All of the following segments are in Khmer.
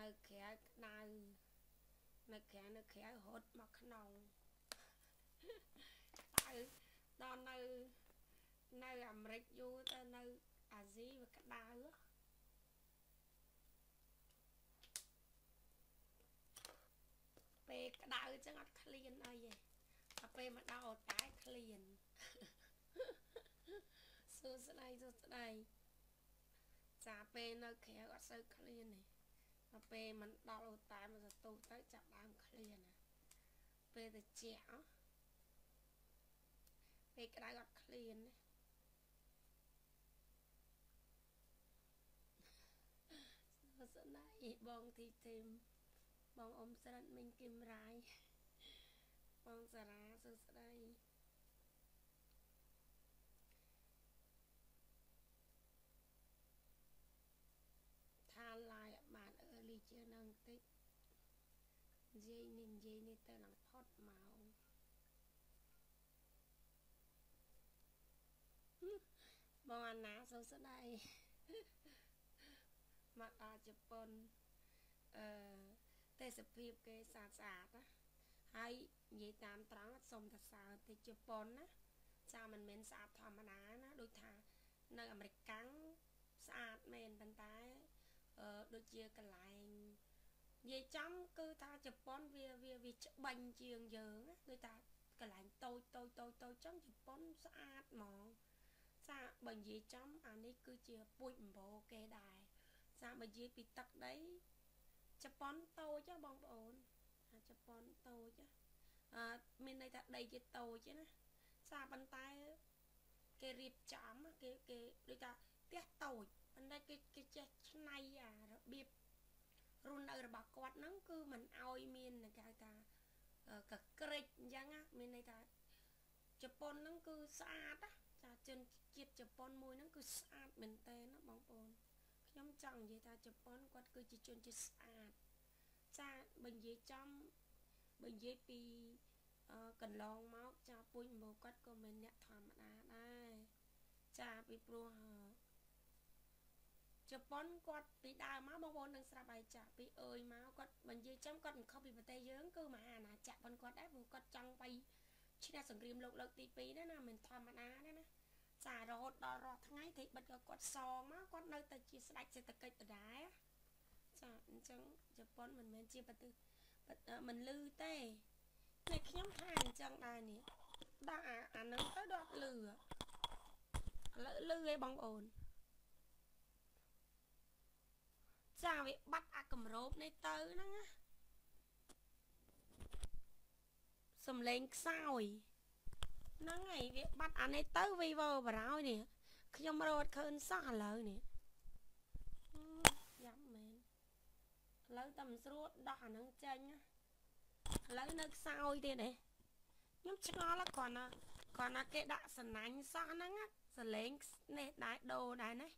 នៅក្រៅក្តៅនៅក្រៅនៅក្រៅរត់មកក្នុងតើដល់នៅនៅអាមេរិកយូរទៅនៅអាស៊ីវាក្តៅពេលក្តៅអញ្ចឹងអត់ឃ្លានអីទេតែពេលមកដល់អូតែឃ្លានសួស្ដីសួស្ដីចាពេលនៅក្រៅអត់សូវឃ្លានទេ ដល់ពេលมันដល់អូតែមកសតុះទៅចាប់ដើមឃ្លានណាពេលទៅជះពេលក្តៅអត់ឃ្លានណាសួស្ដីបងទីធីមបងអ៊ំស្រិតមីងគឹមរាយបងសារ៉ាសួស្ដីថាឡាយបានអឺលីជាងនឹងតិច និយាយនេះនិយាយនេះទៅនឹងផុតម៉ោងបងអាណាសួស្ដីមកដល់ជប៉ុនអឺទេសភាពគេស្អាតស្អាតណាហើយនិយាយតាមត្រង់សុំថាសើទៅជប៉ុនណាចាមិនមែនស្អាតធម្មតាណាដូចថានៅអាមេរិកកាំងស្អាតមែនប៉ុន្តែអឺដូចជាកន្លែង និយាយចំគឺថាជប៉ុនវាវាវាច្បាញ់ជាងយើងណាដូចថាកន្លែងតូចតូចតូចតូចចឹងជប៉ុនស្អាតហ្មងចាបើនិយាយចំអានេះគឺជាពួយអំបោគេដែរចាបើនិយាយពីទឹកដីជប៉ុនតូចបងប្អូនអាជប៉ុនតូចអឺមានន័យថាដីជាតូចណាសាប៉ុន្តែគេរៀបចំគេគេដូចថាផ្ទះតូចប៉ុន្តែគេគេចេះឆ្នៃអារបៀប រស់នៅរបស់គាត់ហ្នឹងគឺមិនអោយមានគេហៅថាកក្រិចអញ្ចឹងណាមានន័យថាជប៉ុនហ្នឹងគឺស្អាតណាចាជនជាតិជប៉ុនមួយហ្នឹងគឺស្អាតមែនតើណាបងប្អូនខ្ញុំចង់និយាយថាជប៉ុនគាត់គឺជាជនជាតិស្អាតចាបើនិយាយចំបើនិយាយពីកន្លងមកចាពុញមកគាត់ក៏មិនអ្នកធម្មតាដែរចាពីព្រោះ ជប៉ុនគាត់ពីដើមមកបងប្អូននឹងស្រាប់ហើយចាពីអើយមកគាត់បើនិយាយចំគាត់មិនខុសពីប្រទេសយើងគឺមហាអាណាចក្រប៉ុនគាត់ដែរព្រោះគាត់ចង់ទៅឈ្នះសង្គ្រាមលោកលើកទី2ណាណាមិនធម្មតាណាណាចារហូតដល់រាល់ថ្ងៃទីបិទក៏គាត់សងមកគាត់នៅតែជាស្ដេចសេដ្ឋកិច្ចដដែលចាអញ្ចឹងជប៉ុនមិនមែនជាប្រទេសមិនលឺទេតែខ្ញុំថាអញ្ចឹងដែរនេះដាក់អាអានឹងទៅដល់លឺឥឡូវលឺឯងបងប្អូន ចាវាបាត់អាកម្របនេះទៅហ្នឹងណាសំលេងខ្សោយហ្នឹងហើយវាបាត់អានេះទៅ vivo បារោយនេះខ្ញុំរត់ឃើញសោះឥឡូវនេះយ៉ាប់មែនឥឡូវតែមិនស្រួលដោះអាហ្នឹងចេញឥឡូវនៅខ្សោយទៀតទេខ្ញុំឆ្ងល់គ្រាន់ណាគ្រាន់ណាគេដាក់សណាញ់សោះហ្នឹងសលេងនេះដែរដូរដែរណា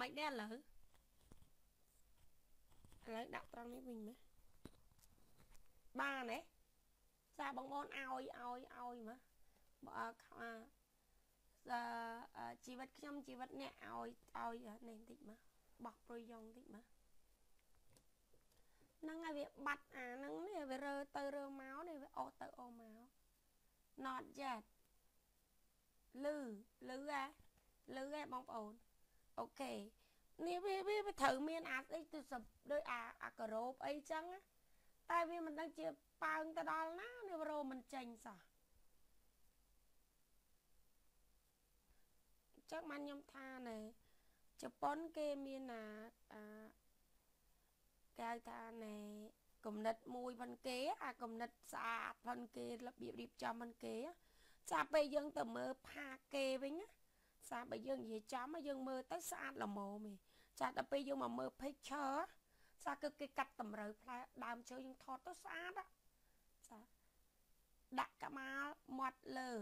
មិនដែរឥឡូវ ឥឡូវដាក់ត្រង់នេះវិញមើលបានទេចាបងប្អូនឲ្យឲ្យឲ្យមើលបើអឺជីវិតខ្ញុំជីវិតអ្នកឲ្យឲ្យនេះបន្តិចមើលបោះប្រយងបន្តិចមើលហ្នឹងហើយវាបាត់អាហ្នឹងនេះវារើទៅរើមកនេះវាអស់ទៅអស់មក not yet លឺលឺហ៎លឺហ៎បងប្អូនអូខេ នេះវាវាត្រូវមានអាស្អីទៅដូចអាអាការ៉ូបអីចឹងតែវាមិនដឹងជាប៉ើងទៅដល់ណានេះរោមិនចេញសោះចឹងបានខ្ញុំថាណែជប៉ុនគេមានអាអាគេហៅថាណែគំនិតមួយផងគេអាគំនិតស្អាតផងគេរបៀបរៀបចំផងគេចាប់ពេលយើងទៅមើលផាគេវិញណាសាបើយើងនិយាយចំយើងមើលទៅស្អាតល្មមឯង ចាដល់ពេលយើងមកមើល picture សាគឺគេកាត់តម្រូវផ្លែដើមឈើយើងថតទៅស្អាតចាដាក់ក្បាលមាត់លើ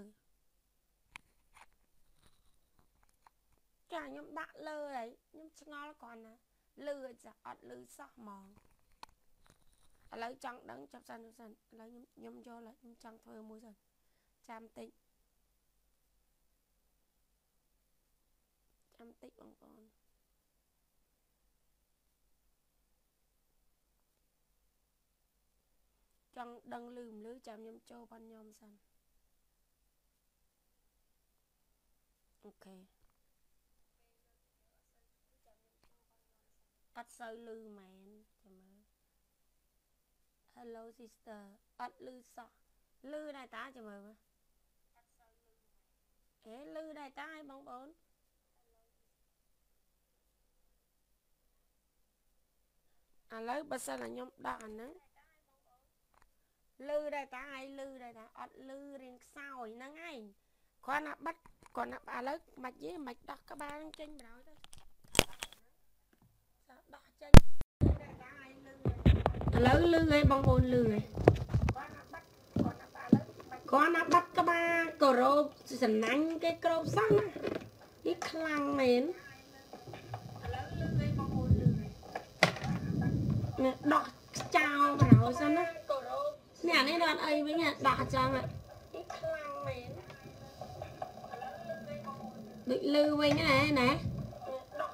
ចាខ្ញុំដាក់លើហើយខ្ញុំឆ្ងល់គ្រាន់ណាលឺចាអត់លឺសោះហ្មងឥឡូវចង់ដឹងចាប់សិនសិនឥឡូវខ្ញុំខ្ញុំយកខ្ញុំចង់ធ្វើមួយសិនចាំតិចចាំតិចបងប្អូន ចង់ដឹងលឺមិនលឺចាំខ្ញុំចូលប៉ុនខ្ញុំសិនអូខេអត់សូវលឺមែនចាំមើល Hello sister អត់លឺសោះលឺដែរតាចាំមើលមើលអេលឺដែរតាឲ្យបងប្អូនឥឡូវបើសិនតែខ្ញុំដាក់អាហ្នឹង លឺដែរតាឲ្យលឺដែរតាអត់លឺរៀងខ្សោយហ្នឹងឯងគ្រាន់តែបិទគ្រាន់តែឥឡូវមិនយេមិនដោះក្បាលហ្នឹងចេញបណ្ដោយទៅចាដោះចេញឥឡូវលឺឲ្យបងប្អូនលឺឲ្យគ្រាន់តែបិទក្បាលគោរពសំណាញ់គេក្របសោះណានេះខ្លាំងមែននេះដោះចោលបណ្ដោយសិនណា នេះអានេះដល់អីវិញដោះចង់នេះខ្លាំងមែនដូចលឺវិញណាណាដោះ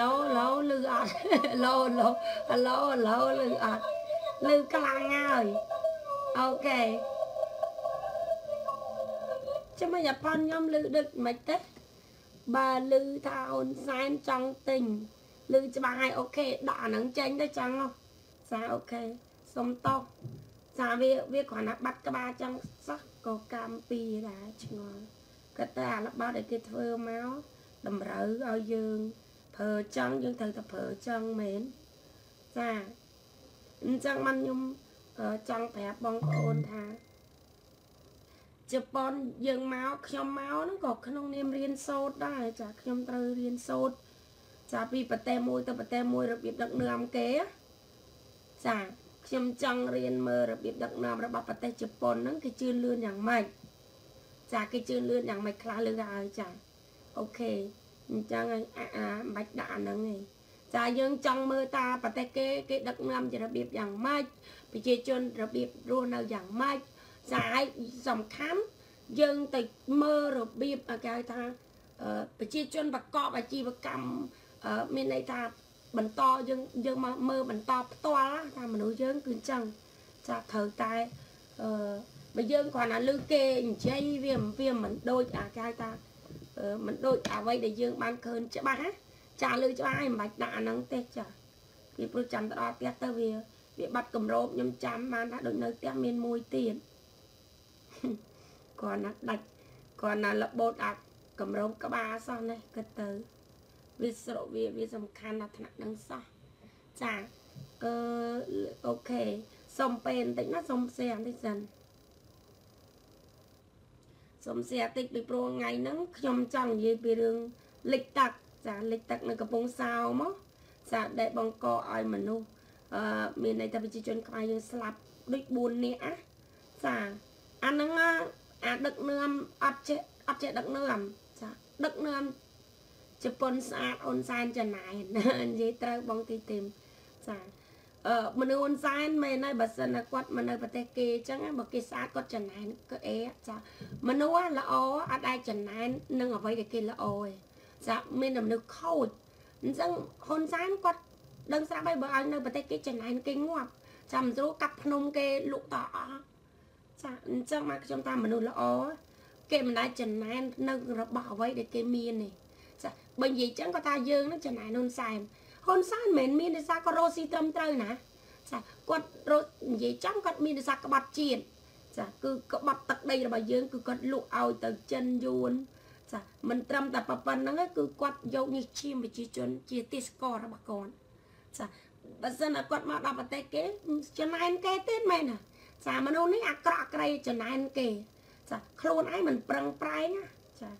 ឡូឡូលឺអត់ឡូឡូឡូឡូលឺអត់លឺខ្លាំងហើយអូខេចាំមកយ៉ាប៉ាន់ខ្ញុំលឺដឹកមិនទេបើលឺថាអូនសែនចង់ទិញលឺច្បាស់ហើយអូខេដកអាហ្នឹងចេញទៅចឹងសាអូខេសុំតោះសាវាវាគ្រាន់តែបាត់ក្បាលចឹងសោះក៏កម្មពីដែរឆ្ងល់គាត់តែអាល្បោតដែលគេធ្វើមកតម្រូវឲ្យយើង ប្រើចឹងយើងត្រូវតែប្រើចឹងមែនចាអញ្ចឹងមិនខ្ញុំចង់ប្រាប់បងប្អូនថាជប៉ុនយើងមកខ្ញុំមកហ្នឹងក៏ក្នុងនាមរៀនសូត្រដែរចាខ្ញុំត្រូវរៀនសូត្រចាពីប្រទេសមួយទៅប្រទេសមួយរបៀបដឹកនាំគេចាខ្ញុំចង់រៀនមើលរបៀបដឹកនាំរបស់ប្រទេសជប៉ុនហ្នឹងគេជឿនលឿនយ៉ាងម៉េចចាគេជឿនលឿនយ៉ាងម៉េចខ្លះលើហើយចាអូខេ អញ្ចឹងអាអាមិនបាច់ដាក់អាហ្នឹងទេចាយើងចង់មើលតាប្រទេសគេគេដឹកនាំជារបៀបយ៉ាងម៉េចប្រជាជនរបៀបរស់នៅយ៉ាងម៉េចចាឲ្យសំខាន់យើងទៅមើលរបៀបគេហៅថាប្រជាជនប្រកបអាជីវកម្មមានន័យថាបន្តយើងយើងមកមើលបន្តផ្ទាល់ថាមនុស្សយើងគឺអញ្ចឹងចាត្រូវតែអឺបើយើងគ្រាន់តែលឺគេនិយាយវាវាមិនដូចអាគេហៅថា មិនដូចអ្វីដែលយើងបានឃើញច្បាស់ណាចាលឺច្បាស់ហើយមិនបាច់ដាក់អាហ្នឹងទេចាពីព្រោះចាំទៅដល់ផ្ទះទៅវាវាបាត់កម្របខ្ញុំចាំបានថាដូចនៅផ្ទះមានមួយទៀតគាត់ណាដាច់គាត់ណាលបោតអាកម្រងក្បាលសោះនេះគិតទៅវាស្រកវាវាសំខាន់ដល់ថ្នាក់នឹងសោះចាអឺអូខេសុំពេលបន្តិចណាសុំផ្សេងបន្តិចសិន សុំសេបន្តិចពីព្រោះថ្ងៃហ្នឹងខ្ញុំចង់និយាយពីរឿងលិចទឹកចាលិចទឹកនៅកំពង់សោមកចាដែលបង្កឲ្យមនុស្សអឺមានន័យថាប្រជាជនខ្មែរយើងស្លាប់ដូច4នាក់ណាចាអាហ្នឹងអាដឹកនាំអត់ចេះអត់ចេះដឹកនាំចាដឹកនាំជប៉ុនស្អាតអូនសែនចំណាយនិយាយត្រូវបងទីទីមចាអឺ មនុស្សអូនសែនមែនហើយបើសិនណាគាត់មកនៅប្រទេសគេអញ្ចឹងបើគេស្អាតគាត់ចំណាយក៏អេចាមនុស្សល្អអត់អាចចំណាយនឹងអ្វីដែលគេល្អទេចាមានមនុស្សខូចអញ្ចឹងហ៊ុនសែនគាត់ដឹងស្រាប់ហើយបើឲ្យនៅប្រទេសគេចំណាយគេងាប់ចាំមិនស្រួលកាប់ភ្នំគេលក់តអស់ចាអញ្ចឹងមកខ្ញុំតាមមនុស្សល្អគេមិនដែលចំណាយនៅរបស់អ្វីដែលគេមានទេចាបើនិយាយចឹងគាត់ថាយើងនឹងចំណាយហ៊ុនសែន ហ៊ុនសែនមិនមែនមានទេសាគាត់រស់ស៊ីត្រឹមត្រូវណាចាគាត់រត់និយាយចំគាត់មានទេសាក្បត់ជាតិចាគឺក្បត់ទឹកដីរបស់យើងគឺគាត់លក់ឲ្យទៅចិនយួនចាមិនត្រឹមតែប៉ុណ្្នឹងគឺគាត់យកញើសឈាមប្រជាជន ជាទេសកលរបស់គាត់ចាបើសិនតែគាត់មកដល់ប្រទេសគេចំណែនគេទេមែនណាចាមនុស្សនេះអាក្រក់ក្រៃចំណែនគេចាខ្លួនឯងមិនប្រឹងប្រែងចា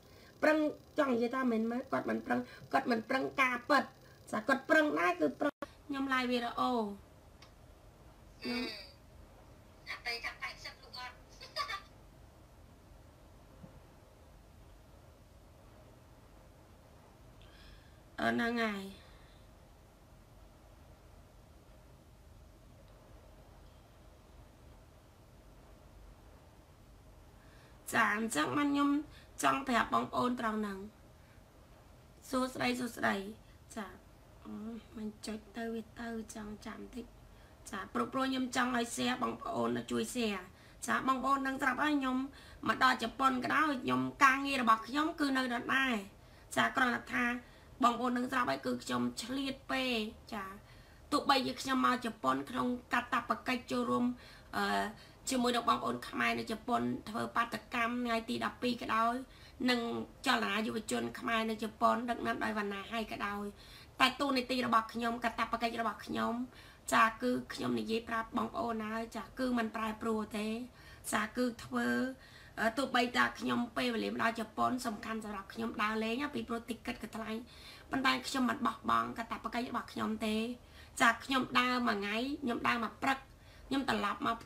ប្រឹងចង់និយាយថាមិនមែនគាត់មិនប្រឹងគាត់មិនប្រឹងការពិត ចាគាត់ប្រឹងដែរគឺប្រឹងខ្ញុំ live វីដេអូខ្ញុំអាទៅថា80លោកអត់ហ្នឹងហើយចាអញ្ចឹងមកខ្ញុំចង់ប្រាប់បងប្អូនត្រង់ហ្នឹងសួស្ដីសួស្ដីចា មិនចុចទៅវាទៅចង់ចាំតិចចាព្រោះព្រោះខ្ញុំចង់ឲ្យ share បងប្អូនជួយ share ចាបងប្អូននឹងត្រាប់ឲ្យខ្ញុំមកដល់ជប៉ុនក៏ដោយខ្ញុំការងាររបស់ខ្ញុំគឺនៅដល់ដែរចាគ្រាន់តែថាបងប្អូននឹងត្រាប់ឲ្យគឺខ្ញុំឆ្លៀតពេចាទោះបីជាខ្ញុំមកជប៉ុនក្នុងកតបកិច្ចចូលរួមអឺជាមួយនឹងបងប្អូនខ្មែរនៅជប៉ុនធ្វើបាតកម្មថ្ងៃទី12ក៏ដោយនិងចលនាយុវជនខ្មែរនៅជប៉ុនដឹកនាំដោយវណ្ណាហើយក៏ដោយ តែទូនីតិរបស់ខ្ញុំកតបកិច្ចរបស់ខ្ញុំ ចាគឺខ្ញុំនិយាយប្រាប់បងប្អូនហើយចាគឺมันប្រែប្រួលទេចាគឺធ្វើទោះបីតាខ្ញុំពេលវេលាមកដល់ជប៉ុនសំខាន់សម្រាប់ខ្ញុំដើរលេងពីព្រោះទីកិតក៏ថ្លៃប៉ុន្តែខ្ញុំមិនបោះបង់កតបកិច្ចរបស់ខ្ញុំទេ ចាខ្ញុំដើរមួយថ្ងៃខ្ញុំដើរមកព្រឹកខ្ញុំត្រឡប់មក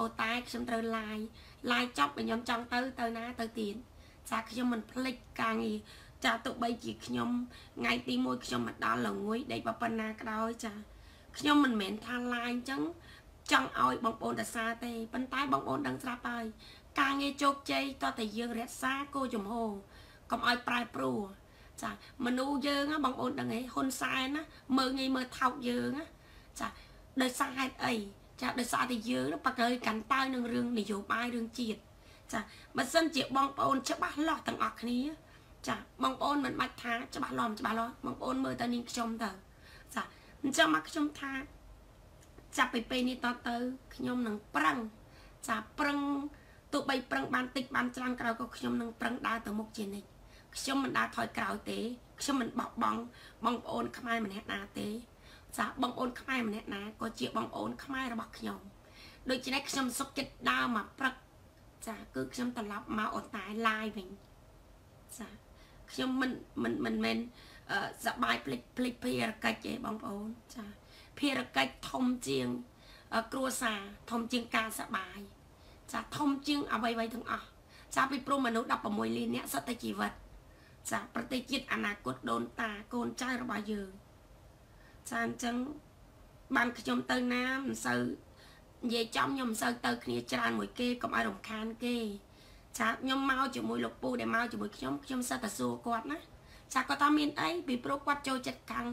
អូតែខ្ញុំត្រូវឡាយឡាយចប់ខ្ញុំចង់ទៅទៅណាទៅទៀតចាខ្ញុំមិនភ្លេចការងារ ចាទោះបីជាខ្ញុំថ្ងៃទី1ខ្ញុំមកដល់ល្ងួយដេកប៉ុណ្ណាក៏ដោយចាខ្ញុំមិនមែនថាឡាយអញ្ចឹងចង់ឲ្យបងប្អូនតសាទេប៉ុន្តែបងប្អូនដឹងស្រាប់ហើយការងារជោគជ័យតតែយើងរក្សាគោចំហកុំឲ្យប្រែប្រួលចាមនុស្សយើងបងប្អូនដឹងទេហ៊ុនសែនណាមើងងាយមើលថោកយើងណាចាដោយសារហេតុអីចាដោយសារតែយើងបកកើកាន់តើនឹងរឿងនយោបាយរឿងជាតិចាបើសិនជាបងប្អូនច្បាស់លាស់ទាំងអស់គ្នា ចាបងប្អូនមិនបាច់ថាច្បាស់លាស់ច្បាស់លាស់បងប្អូនមើលទៅនាងខ្ញុំទៅចាអញ្ចឹងមកខ្ញុំថា ចាប់ពីពេលនេះតទៅខ្ញុំនឹងប្រឹងចាប្រឹងទោះបីប្រឹងបានតិចបានច្រើនក្រោយក៏ខ្ញុំនឹងប្រឹងដើរទៅមុខជានិច្ចខ្ញុំមិនដើរថយក្រោយទេខ្ញុំមិនបោះបង់បងប្អូនខ្មែរម្នាក់ណាទេចាបងប្អូនខ្មែរម្នាក់ណាក៏ជាបងប្អូនខ្មែររបស់ខ្ញុំដូច្នេះខ្ញុំសុខចិត្តដើរមកព្រឹកចាគឺខ្ញុំត្រឡប់មកអូតែឡាយវិញចា ខ្ញុំមិនមិនមិនមែនសបាយភ្លេចភ្លេចភារកិច្ចទេបងប្អូនចាភារកិច្ចធំជាងគ្រួសារធំជាងការសបាយចាធំជាងអ្វីៗទាំងអស់ចាពីព្រោះមនុស្ស16លានអ្នកសត្វតែជីវិតចាប្រទេសជាតិអនាគតដូនតាកូនចៅរបស់យើងចាអញ្ចឹងបានខ្ញុំទៅណាមិនសូវនិយាយចំខ្ញុំមិនសូវទៅគ្នាច្រើនមួយគេកុំឲ្យរំខានគេ ចាខ្ញុំមកជាមួយលោកពូដែលមកជាមួយខ្ញុំខ្ញុំសិតតែសួរគាត់ណាចាគាត់ថាមានអីពីព្រោះគាត់ចូលចិត្តខាង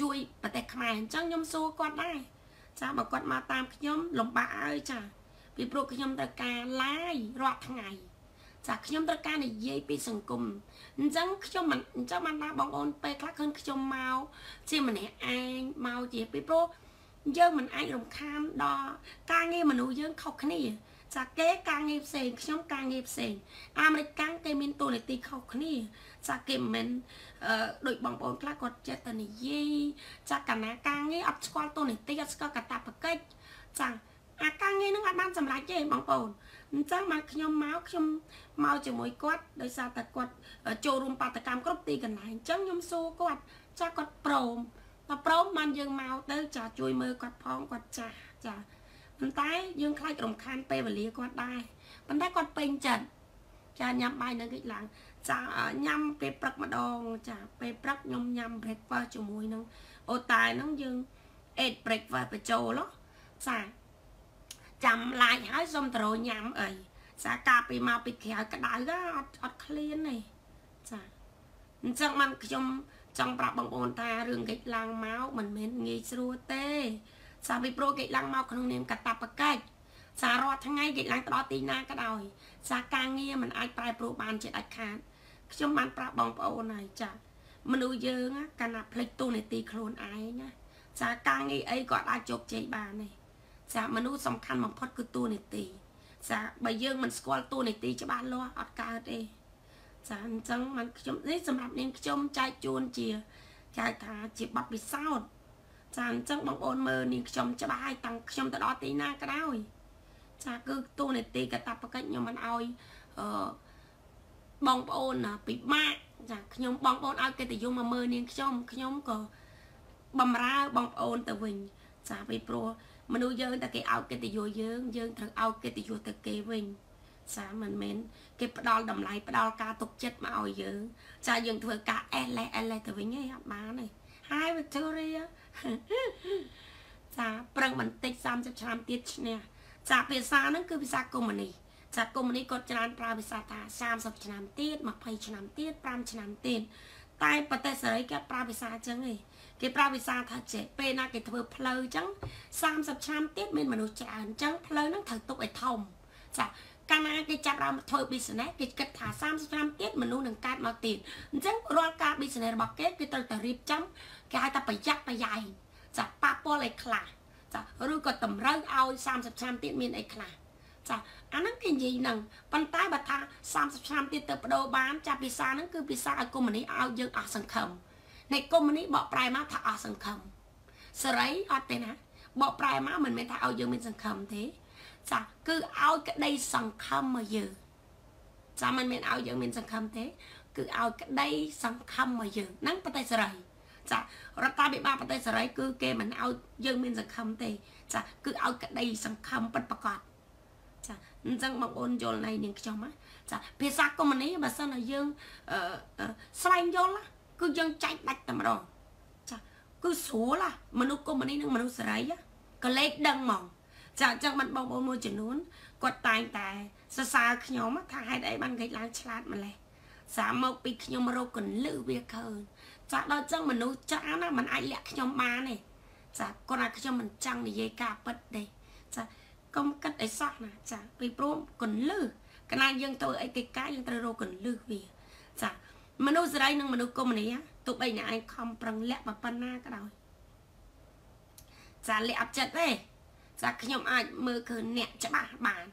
ជួយប្រទេសខ្មែរអញ្ចឹងខ្ញុំសួរគាត់ដែរចាបើគាត់មកតាមខ្ញុំលំបាកហើយចា ពីព្រោះខ្ញុំត្រូវការឡាយរាល់ថ្ងៃចាខ្ញុំត្រូវការនិយាយពីសង្គមអញ្ចឹងខ្ញុំមិនអញ្ចឹងបានថាបងប្អូនពេលខ្លះឃើញខ្ញុំមកជាម្នាក់ឯងមកជាពីព្រោះយើងមិនអាចរំខានដល់ការងារមនុស្សយើងខុសគ្នា ចាគេការងារផ្សេងខ្ញុំការងារផ្សេងអាមេរិកកាំងគេមានតួនាទីខុសគ្នាចាគេមិនមែនអឺដូចបងប្អូនខ្លះគាត់ចេះតែនិយាយចាកណាការងារអត់ស្គាល់តួនាទីអត់ស្គាល់កាតព្វកិច្ចចាអាការងារនឹងអត់បានសម្រេចទេបងប្អូនអញ្ចឹងមកខ្ញុំមកខ្ញុំមកជាមួយគាត់ដោយសារតែគាត់ចូលរួមបាតកម្មគ្រប់ទីកន្លែងអញ្ចឹងខ្ញុំសួរគាត់ចាគាត់ព្រមតែព្រមបានយើងមកទៅចាជួយមើលគាត់ផងគាត់ចាស់ចា ប៉ុន្តែយើងខ្លាចរំខានពេលវេលាគាត់ដែរប៉ុន្តែគាត់ពេញចិត្តចាញ៉ាំបាយនៅកិច្ចឡើងចាញ៉ាំពេលព្រឹកម្ដងចាពេលព្រឹកខ្ញុំញ៉ាំ breakfast ជាមួយនឹងអូតែហ្នឹងយើង eat breakfast បញ្ចូលចាចាំឡាយហើយសុំតរោញ៉ាំអីសាកាពីមកពីក្រៅក្តៅអត់អត់ឃ្លានទេចាអញ្ចឹងបានខ្ញុំចង់ប្រាប់បងប្អូនថារឿងកិច្ចឡើងមកមិនមែនងាយស្រួលទេ សាពីព្រោះកិច្ចឡើងមកក្នុងនាមកតបកិច្ចសាររាល់ថ្ងៃកិច្ចឡើងទៅដល់ទីណាក៏ដោយសាការងារមិនអាចប្រែប្រួលបានជាដាច់ខាតខ្ញុំបានប្រាប់បងប្អូនហើយចាមនុស្សយើងកាលណាផ្លេចទូនាទីខ្លួនឯងណាចាការងារអីក៏អាចជោគជ័យបានទេចាមនុស្សសំខាន់បំផុតគឺតួនាទីចាបើយើងមិនស្គាល់តួនាទីច្បាស់លាស់អត់កើតទេចាអញ្ចឹងมันខ្ញុំនេះសម្រាប់នាងខ្ញុំចែកជូនជាគេថាជាប័ណ្ណពិសោធន៍ ចាអញ្ចឹងបងប្អូនមើលនាងខ្ញុំច្បាស់ហើយតាំងខ្ញុំទៅដល់ទីណាក៏ដោយចាគឺតួនាទីកតបកិច្ចខ្ញុំមិនអោយអឺបងប្អូនពិបាកចាខ្ញុំបងប្អូនឲ្យកិត្តិយសមកមើលនាងខ្ញុំខ្ញុំក៏បំរើបងប្អូនទៅវិញចាពីព្រោះមនុស្សយើងតែគេឲ្យកិត្តិយសយើងយើងត្រូវឲ្យកិត្តិយសទៅគេវិញចាមិនមែនគេផ្ដល់តម្លៃផ្ដល់ការទុកចិត្តមកឲ្យយើងចាយើងធ្វើការអេលេសអេលេសទៅវិញឯងអត់បានទេ Hi Victoria ចាប្រឹងបន្តិច30ឆ្នាំទៀតឈ្នះចាភាសាហ្នឹងគឺភាសាកុម្មុយនីចាកុម្មុយនីគាត់ច្រើនប្រើភាសាថា30ឆ្នាំទៀត20ឆ្នាំទៀត5ឆ្នាំទៀតតែប្រទេសសេរីគេប្រើភាសាអញ្ចឹងឯងគេប្រើភាសាថាចេះពេលណាគេធ្វើផ្លូវអញ្ចឹង30ឆ្នាំទៀតមានមនុស្សច្រើនអញ្ចឹងផ្លូវហ្នឹងត្រូវទុកឲ្យធំចាកាលណាគេចាប់ដើមធ្វើ business គេគិតថា30ឆ្នាំទៀតមនុស្សនឹងកើតមកទៀតអញ្ចឹងរាល់ការ business របស់គេគេត្រូវតែរៀបចំ គេហៅថាប្រយ័ត្នប្រយែងចាប៉ះពាល់អីខ្លះចាឬក៏តម្រូវឲ្យ30ឆ្នាំទៀតមានអីខ្លះចាអាហ្នឹងគេនិយាយហ្នឹងប៉ុន្តែបើថា30ឆ្នាំទៀតទៅបដូរបានចាភាសាហ្នឹងគឺភាសាឲ្យកុម្មុយនីឲ្យយើងអស់សង្ឃឹមនៃកុម្មុយនីបកប្រែមកថាអស់សង្ឃឹមសេរីអត់ទេណាបកប្រែមកមិនមែនថាឲ្យយើងមានសង្ឃឹមទេចាគឺឲ្យក្តីសង្ឃឹមមកយើងចាមិនមែនឲ្យយើងមានសង្ឃឹមទេ គឺឲ្យក្តីសង្ឃឹមមកយើងហ្នឹងប្រទេសសេរី ចារដ្ឋាភិបាលប្រទេសសេរីគឺគេមិនឲ្យយើងមានសង្ឃឹមទេ ចាគឺឲ្យក្តីសង្ឃឹមពិតប្រាកដចាអញ្ចឹងបងប្អូនយល់នៃនាងខ្ញុំណាចាភាសាកុម្មុយនីបើសិនជាយើងស្វែងយល់គឺយើងចែកដាច់តែម្ដងចាគឺស្រួលមនុស្សកុម្មុយនីនិងមនុស្សសេរីក៏លេខដឹងហ្មងចាអញ្ចឹងបានបងប្អូនមួយចំនួនគាត់តែងតែសរសើរខ្ញុំថាហេតុអីបានគេឡើងឆ្លាតម្លេះសាមកពីខ្ញុំរកកលឹះវាឃើញ ចាដល់អញ្ចឹងមនុស្សច្រើនណាมันអាចលាក់ខ្ញុំបានទេចាគាត់ថាខ្ញុំមិនចង់និយាយការពិតទេចាកុំគិតអីសោះណាចាពីព្រោះកលឹះកណាយើងធ្វើអីកិច្ចការយើងត្រូវរកកលឹះវាចាមនុស្សសេរីនិងមនុស្សកុម្មុយនីទោះបីអ្នកឯងខំប្រឹងលាក់ប៉ុណ្ណាក៏ដោយចាលាក់អត់ចិត្តទេចាខ្ញុំអាចមើលឃើញអ្នកច្បាស់បាន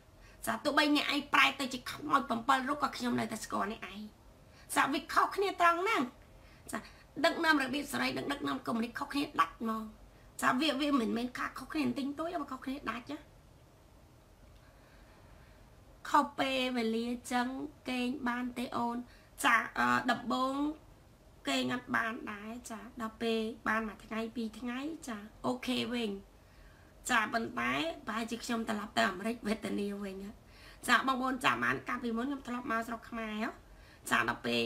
ចាទោះបីអ្នកឯងប្រែទៅជាខ្មោច7រូបក៏ខ្ញុំនៅតែស្គាល់អ្នកឯងចាវាខុសគ្នាត្រង់ហ្នឹងចា ដឹកនាំរបៀបសេរីដឹកដឹកនាំកុម្មុយនីខុសគ្នាដាច់ហ្មងចាវាវាមិនមែនខាខុសគ្នាបន្តិចតួចតែខុសគ្នាដាច់ណាខុសពេលវេលាចឹងកេងបានទេអូនចាដំបងកេងអត់បានដែរចាដល់ពេលបានមួយថ្ងៃពីរថ្ងៃចាអូខេវិញចាប៉ុន្តែប្រហែលជាខ្ញុំត្រឡប់ទៅអាមេរិកវេទនាវិញចាបងប្អូនចាំបានកាលពីមុនខ្ញុំត្រឡប់មកស្រុកខ្មែរចាដល់ពេល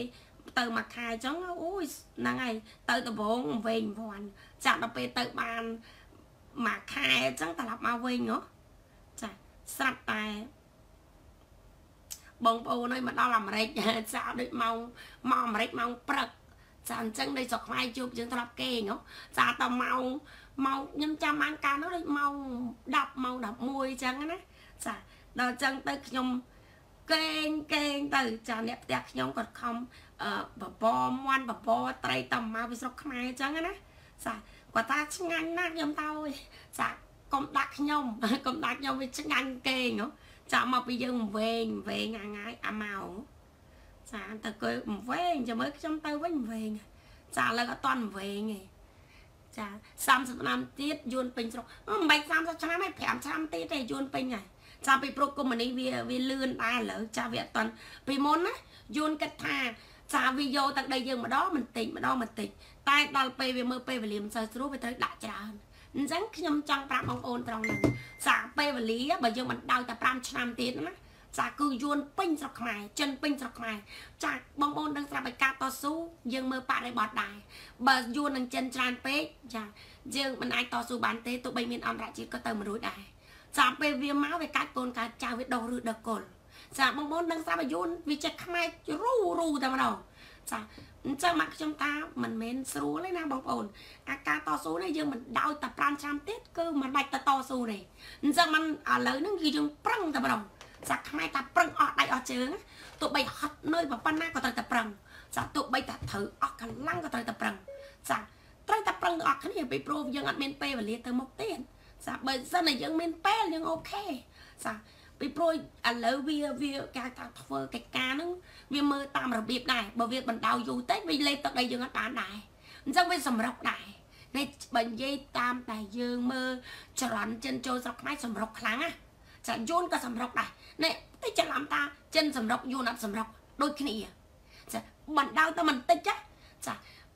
ទៅមួយខែអញ្ចឹងអូយហ្នឹងហើយទៅដំបងវែងវាន់ចាដល់ពេលទៅបានមួយខែអញ្ចឹងត្រឡប់មកវិញហ៎ចាស្រាប់តែបងប្អូនហើយមកដល់អាមេរិកចាដូចម៉ោងមកអាមេរិកម៉ោងព្រឹកចាអញ្ចឹងនៅស្រុកខ្មែរជួបយើងត្រឡប់គេងចាតម៉ោងម៉ោងខ្ញុំចាំបានកាលនោះដូចម៉ោង10ម៉ោង11អញ្ចឹងណាចាដល់អញ្ចឹងទៅខ្ញុំកេងកេងទៅចាអ្នកផ្ទះខ្ញុំគាត់ខំ បបមន់បបត្រីតមកពីស្រុកខ្មែរអញ្ចឹងណាចាគាត់ថាឆ្ងាញ់ណាស់ខ្ញុំទៅចាកុំដាក់ខ្ញុំកុំដាក់ខ្ញុំវាឆ្ងាញ់គេងចាមកពីយើងវែងវែងអាងាយអាម៉ោចាទៅគេវែងចាំមើលខ្ញុំទៅវិញវែងចាឥឡូវអត់តន់វែងទេចា30ឆ្នាំទៀតយួនពេញស្រុកមិនបាច់30ឆ្នាំទេ5ឆ្នាំទៀតទេយួនពេញហើយចាពីព្រោះកុម្មុយនីវាវាលឿនដែរឥឡូវចាវាអត់តន់ពីមុនណាយួនគិតថា ចាវាយកទឹកដីយើងម្ដងបន្តិចម្ដងបន្តិចតែដល់ពេលវាមើលពេលវេលាមិនសូវស្រួលវាត្រូវដាក់ច្រើនអញ្ចឹងខ្ញុំចង់ប្រាប់បងប្អូនត្រង់ហ្នឹងសាពេលវេលាបើយើងមិនដោយតែ5ឆ្នាំទៀតណាចាគឺយួនពេញស្រុកខ្មែរចិនពេញស្រុកខ្មែរចាបងប្អូនដឹងស្រាប់ឲ្យការតស៊ូយើងមើលបរិបទដែរបើយួននឹងចិនច្រើនពេកចាយើងមិនអាចតស៊ូបានទេទោះបីមានអន្តរជាតិក៏ទៅមិនរួចដែរចាពេលវាមកវាកាច់កូនកាច់ចៅវាដោះឬដកគល់ ចាបងប្អូនដឹងស្រាប់ឲ្យយួនវាចេះខ្មែររូរូតែម្ដងចាអញ្ចឹងមកខ្ញុំតាមិនមែនស្រួលទេណាបងប្អូនអាការតស៊ូនេះយើងមិនដោយតែ5ឆ្នាំទៀតគឺមិនបាច់ទៅតស៊ូទេអញ្ចឹងមិនឥឡូវហ្នឹងគឺយើងប្រឹងតែម្ដងចាខ្មែរតាប្រឹងអស់ដៃអស់ជើងទោះបីហត់នឿយប៉ុណ្ណាក៏ត្រូវតែប្រឹងចាទោះបីតាត្រូវអស់កម្លាំងក៏ត្រូវតែប្រឹងចាត្រូវតែប្រឹងទាំងអស់គ្នាពីព្រោះយើងអត់មានពេលវេលាទៅមុខទៀតចាបើសិនតែយើងមានពេលយើងអូខេចា ពីព្រោះឥឡូវវាវាគេថាធ្វើកិច្ចការហ្នឹងវាមើលតាមរបៀបដែរបើវាបណ្ដោយយូរតិចវាលេបទឹកដីយើងអត់បានដែរអញ្ចឹងវាសម្រុកដែរនេះបើនិយាយតាមតែយើងមើលចរន្តចិនចូលស្រុកខ្មែរសម្រុកខ្លាំងណាចាយួនក៏សម្រុកដែរនេះតែច្រឡំតាចិនសម្រុកយួនអត់សម្រុកដូចគ្នាចាបណ្ដោយតែបន្តិចចា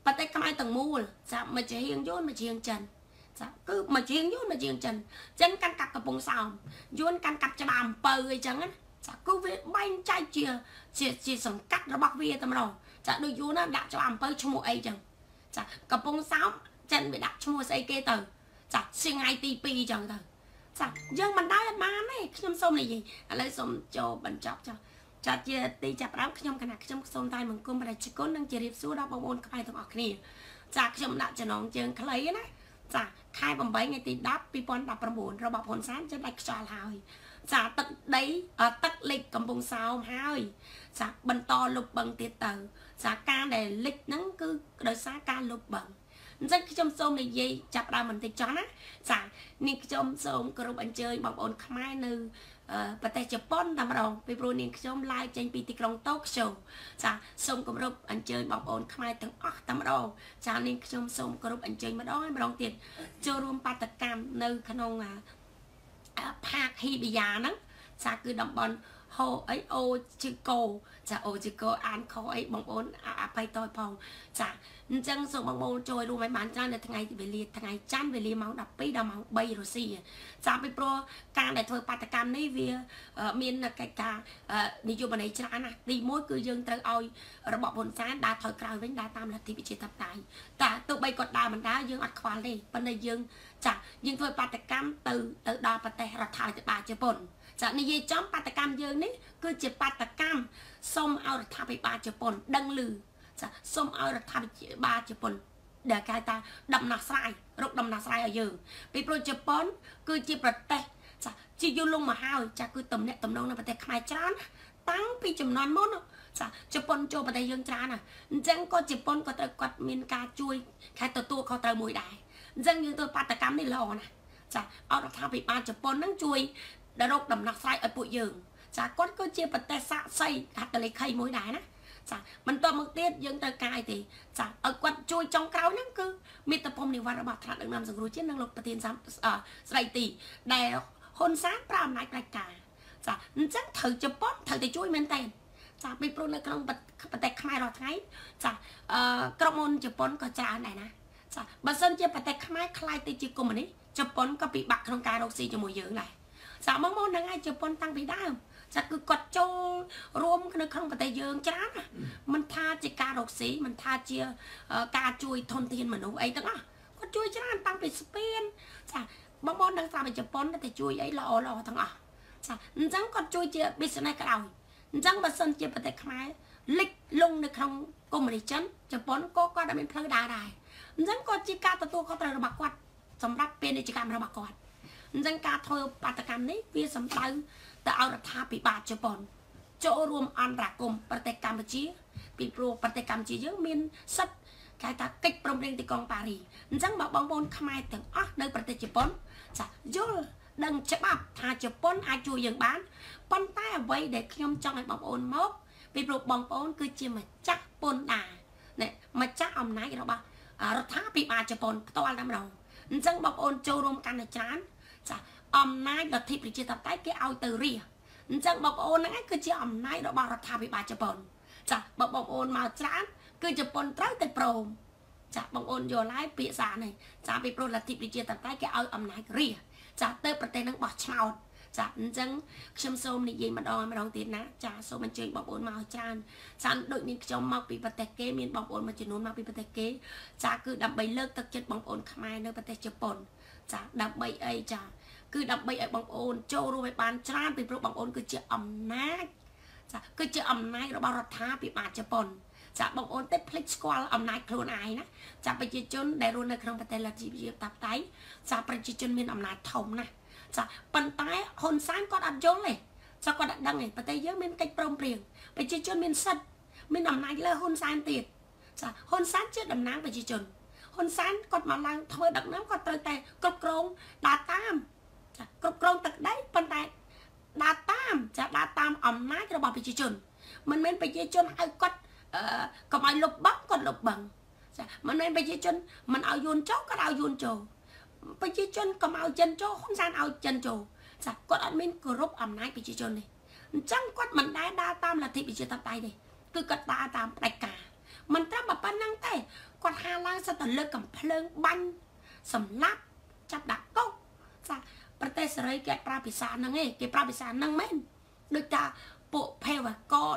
ប៉ុន្តែខ្មែរទាំងមូលចាមកជាហៀងយួនមកជាហៀងចិន ចាគឺមកជាងយួនមកជាងចិនចិនកាន់កាប់កំពង់សោមយួនកាន់កាប់ច្បារអំពៅអីចឹងណាចាគឺវាបែងចែកជាជាជាសង្កាត់របស់វាតែម្ដងចាដូចយូរណាដាក់ច្បាប់អំពើឈ្មោះអីចឹងចាកំពង់សោមចិនវាដាក់ឈ្មោះស្អីគេទៅចាសៀងថ្ងៃទី2ចឹងទៅចាយើងមិនដែរអត់បានទេខ្ញុំសូមនិយាយឥឡូវសូមចូលបញ្ចប់ចុះចាត់ជាទីចាប់ផ្ដើមខ្ញុំគណៈខ្ញុំសូមតែមង្គមប្រជាគុណនិងជម្រាបសួរដល់បងប្អូនខ្មែរទាំងអស់គ្នាចាខ្ញុំដាក់ចំណងជើងខ្លីណា ចាខែ8ថ្ងៃទី10 2019របស់ហ៊ុនសែនចិត្តដាច់ខ្យល់ហើយចាទឹកដីទឹកលិចកំពង់សោមហើយចាបន្តលុបបឹងទៀតទៅចាការដែលលិចហ្នឹងគឺដោយសារការលុបបឹងអញ្ចឹងខ្ញុំសូមនិយាយចាប់ដើមបន្តិចចុះណាចានេះខ្ញុំសូមគោរពអញ្ជើញបងប្អូនខ្មែរនៅ ប្រទេសជប៉ុនតែម្ដងពីព្រោះនាងខ្ញុំឡាយចេញពីទីក្រុងតូក្យូចាសូមគោរពអញ្ជើញបងប្អូនខ្មែរទាំងអស់តែម្ដងចានាងខ្ញុំសូមគោរពអញ្ជើញម្ដងហើយម្ដងទៀតចូលរួមបាតកម្មនៅក្នុងផាកហ៊ីប៊ីយ៉ាហ្នឹងចាគឺតំបន់ហូអីអូជីកូចាអូជីកូអានខុសអីបងប្អូនអភ័យតយផងចា អញ្ចឹងសូមបងប្អូនចូលរួមឲ្យបានច្រើននៅថ្ងៃវេលាថ្ងៃច័ន្ទវេលាម៉ោង12ដល់ម៉ោង3រសៀលចាពីព្រោះការដែលធ្វើបាតកម្មនេះវាមានកិច្ចការនិយមន័យច្រើនណាស់ទី1គឺយើងត្រូវឲ្យរបបហ៊ុនសែនដើរថយក្រោយវិញដើរតាមលទ្ធិប្រជាធិបតេយ្យតែទោះបីគាត់ដើរមិនដើរយើងអត់ខ្វល់ទេប៉ុន្តែយើងចាយើងធ្វើបាតកម្មទៅទៅដល់ប្រទេសរដ្ឋាភិបាលជប៉ុនចានិយាយចំបាតកម្មយើងនេះគឺជាបាតកម្មសូមឲ្យរដ្ឋាភិបាលជប៉ុនដឹងឮ ចាសូមឲ្យរដ្ឋាភិបាលជប៉ុនដែលគេថាដំណោះស្រាយរកដំណោះស្រាយឲ្យយើងពីព្រោះជប៉ុន គឺជាប្រទេសចាជាយូរលងមកហើយចាគឺតំណាក់តំណងនៅប្រទេសខ្មែរច្រើនតាំងពីចំនួនមុនចាជប៉ុនចូលប្រទេសយើងច្រើនណាអញ្ចឹងក៏ជប៉ុនក៏ត្រូវគាត់មានការជួយខែទទួលខុសត្រូវមួយដែរអញ្ចឹងយើងធ្វើបាតកម្មនេះល្អណាស់ចាអត់រដ្ឋាភិបាលជប៉ុននឹងជួយរកដំណោះស្រាយឲ្យពួកយើង ចាគាត់គឺជាប្រទេសស័ក្តិសិទ្ធិហត្ថលេខីមួយដែរណា ចាបន្តមកទៀតយើងត្រូវការអីទេចាឲ្យគាត់ជួយចុងក្រោយហ្នឹងគឺមេត្តាភូមិនិវត្តរបស់ថ្នាក់ដឹកនាំសង្គ្រោះជាតិនិងលោកប្រធានស្រីទីដែលហ៊ុនសែនប្រើអំណាចផ្ដាច់ការចាអញ្ចឹងត្រូវជប៉ុនត្រូវតែជួយមែនតើចាពីព្រោះនៅក្នុងប្រទេសខ្មែររាល់ថ្ងៃចាអឺក្រុមហ៊ុនជប៉ុនក៏ច្រើនដែរណាចាបើសិនជាប្រទេសខ្មែរខ្លាយទៅជាកុម្មុយនីសជប៉ុនក៏ពិបាកក្នុងការរកស៊ីជាមួយយើងដែរចាមកមកហ្នឹងឯងជប៉ុនតាំងពីដើម ចាគឺគាត់ចូលរួមនៅក្នុងប្រទេសយើងច្រើនណាមិនថាជាការរកស៊ីមិនថាជាការជួយធនធានមនុស្សអីទាំងអស់គាត់ជួយច្រើនតាំងពីស្ពានចាបងប្អូនដឹងថាជប៉ុនតែជួយអីល្អល្អទាំងអស់ចាអញ្ចឹងគាត់ជួយជា business ក្រោយអញ្ចឹងបើសិនជាប្រទេសខ្មែរលិចលងនៅក្នុងកុម្មុយនីសចិនជប៉ុនក៏គាត់អាចមានផ្លូវដើរដែរអញ្ចឹងក៏ជាការទទួលខុសត្រូវរបស់គាត់សម្រាប់ពាណិជ្ជកម្មរបស់គាត់អញ្ចឹងការធ្វើបាតកម្មនេះវាសំដៅ ទៅឲ្យរដ្ឋាភិបាលជប៉ុនចូលរួមអន្តរាគមប្រទេសកម្ពុជា ពីព្រោះប្រទេសកម្ពុជាយើងមានសិទ្ធិគេថាកិច្ចព្រមព្រៀងទីក្រុងប៉ារីអញ្ចឹងបើបងប្អូនខ្មែរទាំងអស់នៅប្រទេសជប៉ុនចាយល់ដឹងច្បាប់ថាជប៉ុនអាចជួយយើងបានប៉ុន្តែអ្វីដែលខ្ញុំចង់ឲ្យបងប្អូនមកពីព្រោះបងប្អូនគឺជាម្ចាស់ពន្ធដារនេះម្ចាស់អំណាចរបស់រដ្ឋាភិបាលជប៉ុនផ្ទាល់តែម្ដងអញ្ចឹងបងប្អូនចូលរួមកាន់តែច្រើនចា អំណាចលទ្ធិប្រជាធិបតេយ្យគេឲ្យទៅរាអញ្ចឹងបងប្អូនហ្នឹងឯងគឺជាអំណាចរបស់រដ្ឋាភិបាលជប៉ុនចាបើបងប្អូនមកច្រើនគឺជប៉ុនត្រូវតែព្រមចាបងប្អូនយល់ហើយពាក្យសារនេះចាពីព្រោះលទ្ធិប្រជាធិបតេយ្យគេឲ្យអំណាចរាចាទៅប្រទេសហ្នឹងបោះឆ្នោតចាអញ្ចឹងខ្ញុំសូមនិយាយម្ដងម្ដងទៀតណាចាសូមអញ្ជើញបងប្អូនមកច្រើនចាដូចមានខ្ញុំមកពីប្រទេសគេមានបងប្អូនមួយចំនួនមកពីប្រទេសគេចាគឺដើម្បីលើកទឹកចិត្តបងប្អូនខ្មែរនៅប្រទេសជប៉ុនចាដើម្បីអីចា គឺដើម្បីឲ្យបងប្អូនចូលរួមឲ្យបានច្រើនពីព្រោះបងប្អូនគឺជាអំណាចចាគឺជាអំណាចរបស់រដ្ឋាភិបាលជប៉ុនចាបងប្អូនតែភ្លេចស្គាល់អំណាចខ្លួនឯងណាចាប្រជាជនដែលរស់នៅក្នុងប្រទេសលទ្ធិប្រជាតាប់តៃចាប្រជាជនមានអំណាចធំណាស់ចាប៉ុន្តែហ៊ុនសែនគាត់អត់យល់ទេចាគាត់អត់ដឹងទេប្រទេសយើងមានកិច្ចព្រមព្រៀងប្រជាជនមានសិទ្ធិមានអំណាចលើហ៊ុនសែនទៀតចាហ៊ុនសែនជាតំណាងប្រជាជនហ៊ុនសែនគាត់មកឡើងធ្វើដឹកនាំគាត់ត្រូវតែគ្រប់គ្រងដើរតាម ចាគ្រប់គ្រងទឹកដីប៉ុន្តែដើរតាមចាដើរតាមអំណាចរបស់ប្រជាជនមិនមែនប្រជាជនហៅគាត់អឺកុំឲ្យលុបបឹងគាត់លុបបឹងចាមិនមែនប្រជាជនមិនឲ្យយួនចូលគាត់ឲ្យយួនចូលប្រជាជនកុំឲ្យចិនចូលហ៊ុនសែនឲ្យចិនចូលចាគាត់អត់មានគោរពអំណាចប្រជាជននេះអញ្ចឹងគាត់មិនដែលដើរតាមលទ្ធិប្រជាធិបតេយ្យទេគឺគាត់ដើរតាមផ្ដាច់ការមិនត្រឹមតែប៉ុណ្្នឹងទេគាត់ហាឡើងសិតតែលើកកំភ្លើងបាញ់សម្លាប់ចាប់ដាក់គុកចា ប្រទេសសេរីគេប្រើភាសាហ្នឹងឯងគេប្រើភាសាហ្នឹងមែនដូចថា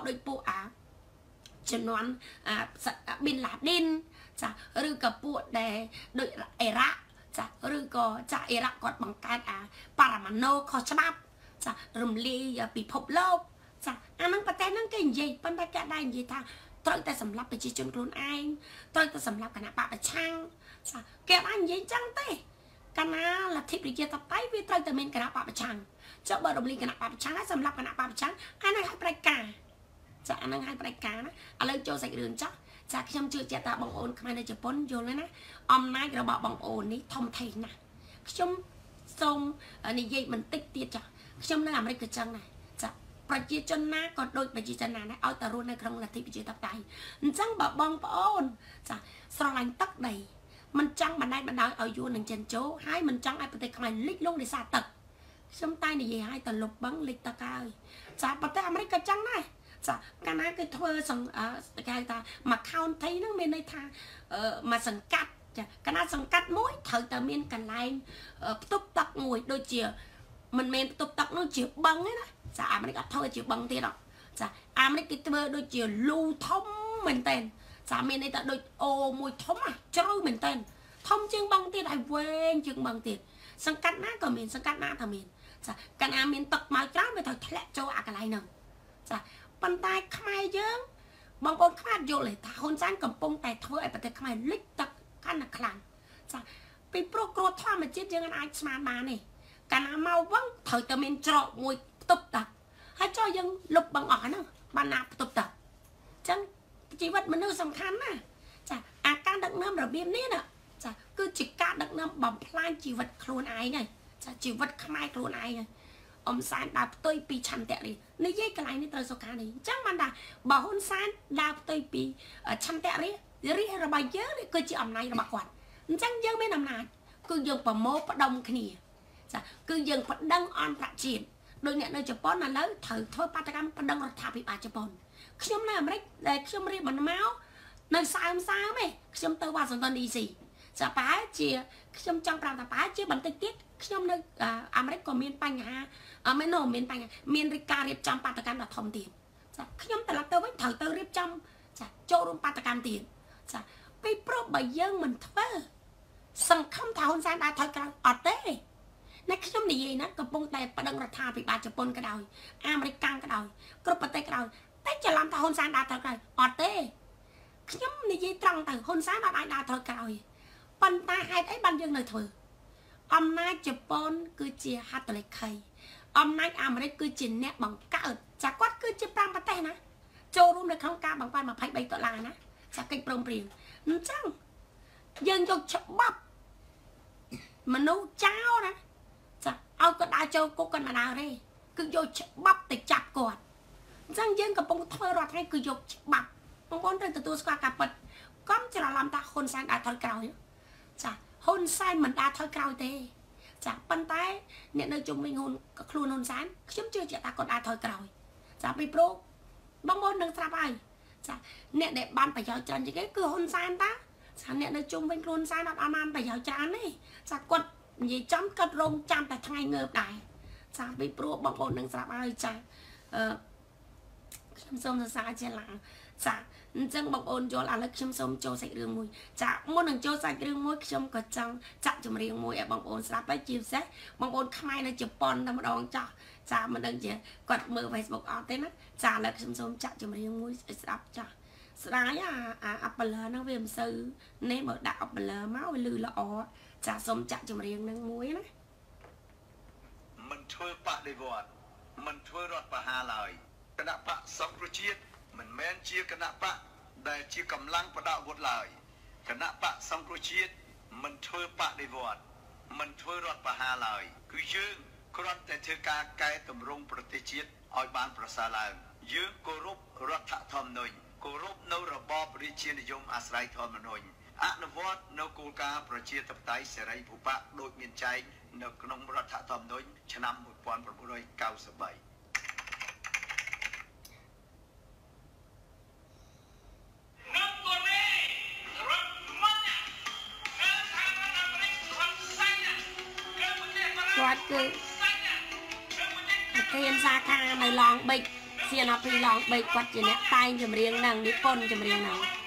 ដោយពួកអាជំនាន់ប៊ីនឡាឌិនចាឬក៏ពួកដែលដូចអ៊ីរ៉ាក់ចាឬក៏ចាអ៊ីរ៉ាក់គាត់បង្កើតអាប៉ារ៉ាម៉ាណូខុសច្បាប់ចារំលាយពិភពលោកចាអាហ្នឹងប្រទេសហ្នឹងគេនិយាយប៉ុន្តែគេដែរនិយាយថាត្រូវតែសម្លាប់ប្រជាជនខ្លួនឯងត្រូវតែសម្លាប់គណៈបកប្រឆាំងចាគេអាចនិយាយចឹងទេ កាលណាលទ្ធិប្រជាធិបតេយ្យវាត្រូវតែមានគណៈបកប្រឆាំងចុះបើរំលាយគណៈបកប្រឆាំងហើយសម្លាប់គណៈបកប្រឆាំងអាហ្នឹងឲ្យប្រកាចាអាហ្នឹងឲ្យប្រកាណាឥឡូវចូលសាច់រឿងចាស់ចាខ្ញុំជឿជាក់ថាបងអូនខ្មែរនៅជប៉ុនយល់ហើយណាអំណាចរបស់បងអូននេះធំធេងណាស់ខ្ញុំសូមនិយាយបន្តិចទៀតចាខ្ញុំនៅអាមេរិកក៏ចឹងដែរចាប្រជាជនណាក៏ដូចប្រជាជនណាដែរឲ្យតែរស់នៅក្នុងលទ្ធិប្រជាធិបតេយ្យអញ្ចឹងបើបងប្អូនចាស្រឡាញ់ទឹកដី មិនចង់បណ្ដេញបណ្ដោយឲ្យយួននឹងចិនជោហើយមិនចង់ឲ្យប្រទេសខ្មែរលិចលង់ដោយសារទឹកខ្ញុំតែនិយាយឲ្យទៅលុបបឹងលិចទឹកហើយចាប្រទេសអាមេរិកក៏ចឹងដែរចាកាលណាគេធ្វើសង្គេហៅថាមួយ county ហ្នឹងមានន័យថាមួយសង្កាត់ចាកាលណាសង្កាត់មួយត្រូវតែមានកន្លែងផ្ទុកទឹកមួយដូចជាមិនមែនផ្ទុកទឹកនោះជាបឹងទេណាចាអាមេរិកអត់ធ្វើជាបឹងទៀតហ៎ចាអាមេរិកគេធ្វើដូចជាលូធំមែនតើ ចាមានន័យថាដូចអូមួយធំជ្រៅមែនតើធំជាងបឹងទៀតហើយវែងជាងបឹងទៀតសង្កាត់ណាក៏មានសង្កាត់ណាក៏មានចាកាលណាមានទឹកមកច្រើនវាត្រូវធ្លាក់ចូលអាកន្លែងហ្នឹងចាប៉ុន្តែខ្មែរយើងបងប្អូនខ្មែរយល់ទេថាហ៊ុនសែនកំពុងតែធ្វើឲ្យប្រទេសខ្មែរលិចទឹកកាន់តែខ្លាំងចាពីព្រោះគ្រោះធម្មជាតិយើងអាចស្មានបានទេកាលណាមកវឹងត្រូវតែមានច្រកមួយផ្ទប់ទឹកហើយចុះយើងលុបបងអស់ហ្នឹងបានណាផ្ទប់ទឹកអញ្ចឹង ជីវិតមនុស្សសំខាន់ណាចាអាការដឹកនាំរបៀបនេះណាចាគឺជាការដឹកនាំបំផ្លាញជីវិតខ្លួនឯងហើយចាជីវិតខ្មែរខ្លួនឯងហើយអ៊ំសែនដើរផ្ទុយពីឆន្ទៈនេះនិយាយកន្លែងនេះត្រូវសុខានេះអញ្ចឹងបានថាបើហ៊ុនសែនដើរផ្ទុយពីឆន្ទៈនេះរាជរបស់យើងនេះគឺជាអំណាចរបស់គាត់អញ្ចឹងយើងមានអំណាចគឺយើងប្រមូលផ្ដុំគ្នាចាគឺយើងប្តឹងអន្តរជាតិ ដោយអ្នកនៅជប៉ុនឥឡូវត្រូវធ្វើបាតកម្មប្តឹងរដ្ឋាភិបាលជប៉ុនខ្ញុំនៅអាមេរិកដែលខ្ញុំរៀបមិនមកនៅសើមសើមឯងខ្ញុំទៅវ៉ាស៊ីនតោន DC ចាប្រហែលជាខ្ញុំចង់ប្រាប់ថាប្រហែលជាបន្តិចទៀតខ្ញុំនៅអាមេរិកក៏មានបញ្ហាអមែននោះមានបញ្ហាមានការរៀបចំបាតកម្មដ៏ធំទៀតចាខ្ញុំត្រឡប់ទៅវិញត្រូវទៅរៀបចំចាចូលរួមបាតកម្មទៀតចាពីព្រោះបើយើងមិនធ្វើសង្ឃឹមថាហ៊ុនសែនអាចថយក្រោយអត់ទេ តែខ្ញុំនិយាយណាកំពុងតែប្តឹងរដ្ឋាភិបាលជប៉ុនក៏ដោយអាមេរិកកាំងក៏ដោយគ្រប់ប្រទេសក៏ដោយតែច្រឡំថាហ៊ុនសែនដើរត្រូវក្រោយអត់ទេខ្ញុំនិយាយត្រង់ទៅហ៊ុនសែនអត់អាចដើរត្រូវក្រោយប៉ុន្តែហេតុអីបានយើងនៅធ្វើអំណាចជប៉ុនគឺជាហត្ថលេខីអំណាចអាមេរិកគឺជាអ្នកបង្កើតចាគាត់គឺជា5ប្រទេសណាចូលរួមនៅក្នុងការបង្កើត23ដុល្លារណាចាកិច្ចព្រមព្រៀងអញ្ចឹងយើងយកច្បាប់មនុស្សចោលណាចា ឲ្យគាត់ដើរចូលគុកគាត់មិនដើរទេគឺយកច្បាប់ទៅចាប់គាត់អញ្ចឹងយើងកំពុងធ្វើរាល់ថ្ងៃគឺយកច្បាប់បងប្អូនត្រូវទទួលស្គាល់ការពិតកុំច្រឡំថាហ៊ុនសែនដើរថយក្រោយចាហ៊ុនសែនមិនដើរថយក្រោយទេចាប៉ុន្តែអ្នកនៅជុំវិញហ៊ុនខ្លួនហ៊ុនសែនខ្ញុំជឿជាក់ថាគាត់អាចថយក្រោយចាពីព្រោះបងប្អូននឹងស្រាប់ហើយចាអ្នកដែលបានប្រយោជន៍ច្រើនជាងគេគឺហ៊ុនសែនតាចាអ្នកនៅជុំវិញខ្លួនសែនអត់បានប្រយោជន៍ច្រើនទេចាគាត់ និយាយចំគាត់រងចាំតែថ្ងៃងើបដែរចាពីព្រោះបងប្អូននឹងស្រាប់ហើយចាអឺខ្ញុំសូមសរសើរជាឡាចាអញ្ចឹងបងប្អូនយល់ឥឡូវខ្ញុំសូមចូលសាច់រឿងមួយចាមុននឹងចូលសាច់រឿងមួយខ្ញុំក៏ចង់ចាក់ចម្រៀងមួយឲ្យបងប្អូនស្ដាប់ហើយជាពិសេសបងប្អូនខ្មែរនៅជប៉ុនតែម្ដងចាស់ចាមិនដឹងជាគាត់មើល Facebook អត់ទេណាចាឥឡូវខ្ញុំសូមចាក់ចម្រៀងមួយឲ្យស្ដាប់ចាស់ស្ដាយអាអាប់ឡឺហ្នឹងវាមិនសូវនេះបើដាក់អាប់ឡឺមកវាលឺល្អ ចាសូមចាក់ចម្រៀងហ្នឹងមួយណាមិនធ្វើបដិវត្តមិនធ្វើរដ្ឋប្រហារឡើយគណៈបកសង្គ្រោះជាតិមិនមែនជាគណៈបកដែលជាកម្លាំងបដិវត្តឡើយគណៈបកសង្គ្រោះជាតិមិនធ្វើបដិវត្តមិនធ្វើរដ្ឋប្រហារឡើយគឺយើងគ្រាន់តែធ្វើការកែតម្រង់ប្រទេសជាតិឲ្យបានប្រសើរឡើងយើងគោរពរដ្ឋធម្មនុញ្ញគោរពនៅរបបរាជានិយមអាស្រ័យធម្មនុញ្ញ អនុវត្តនៅគោលការណ៍ប្រជាធិបតេយ្យសេរីភូប៉ាដូចមានចែងនៅក្នុងរដ្ឋធម្មនុញ្ញឆ្នាំ1993គាត់គឺប្រធានសាខានៅឡងបិចធានអភិឡង3គាត់ជាអ្នកតែងចម្រៀងហ្នឹងនិពន្ធចម្រៀងហ្នឹង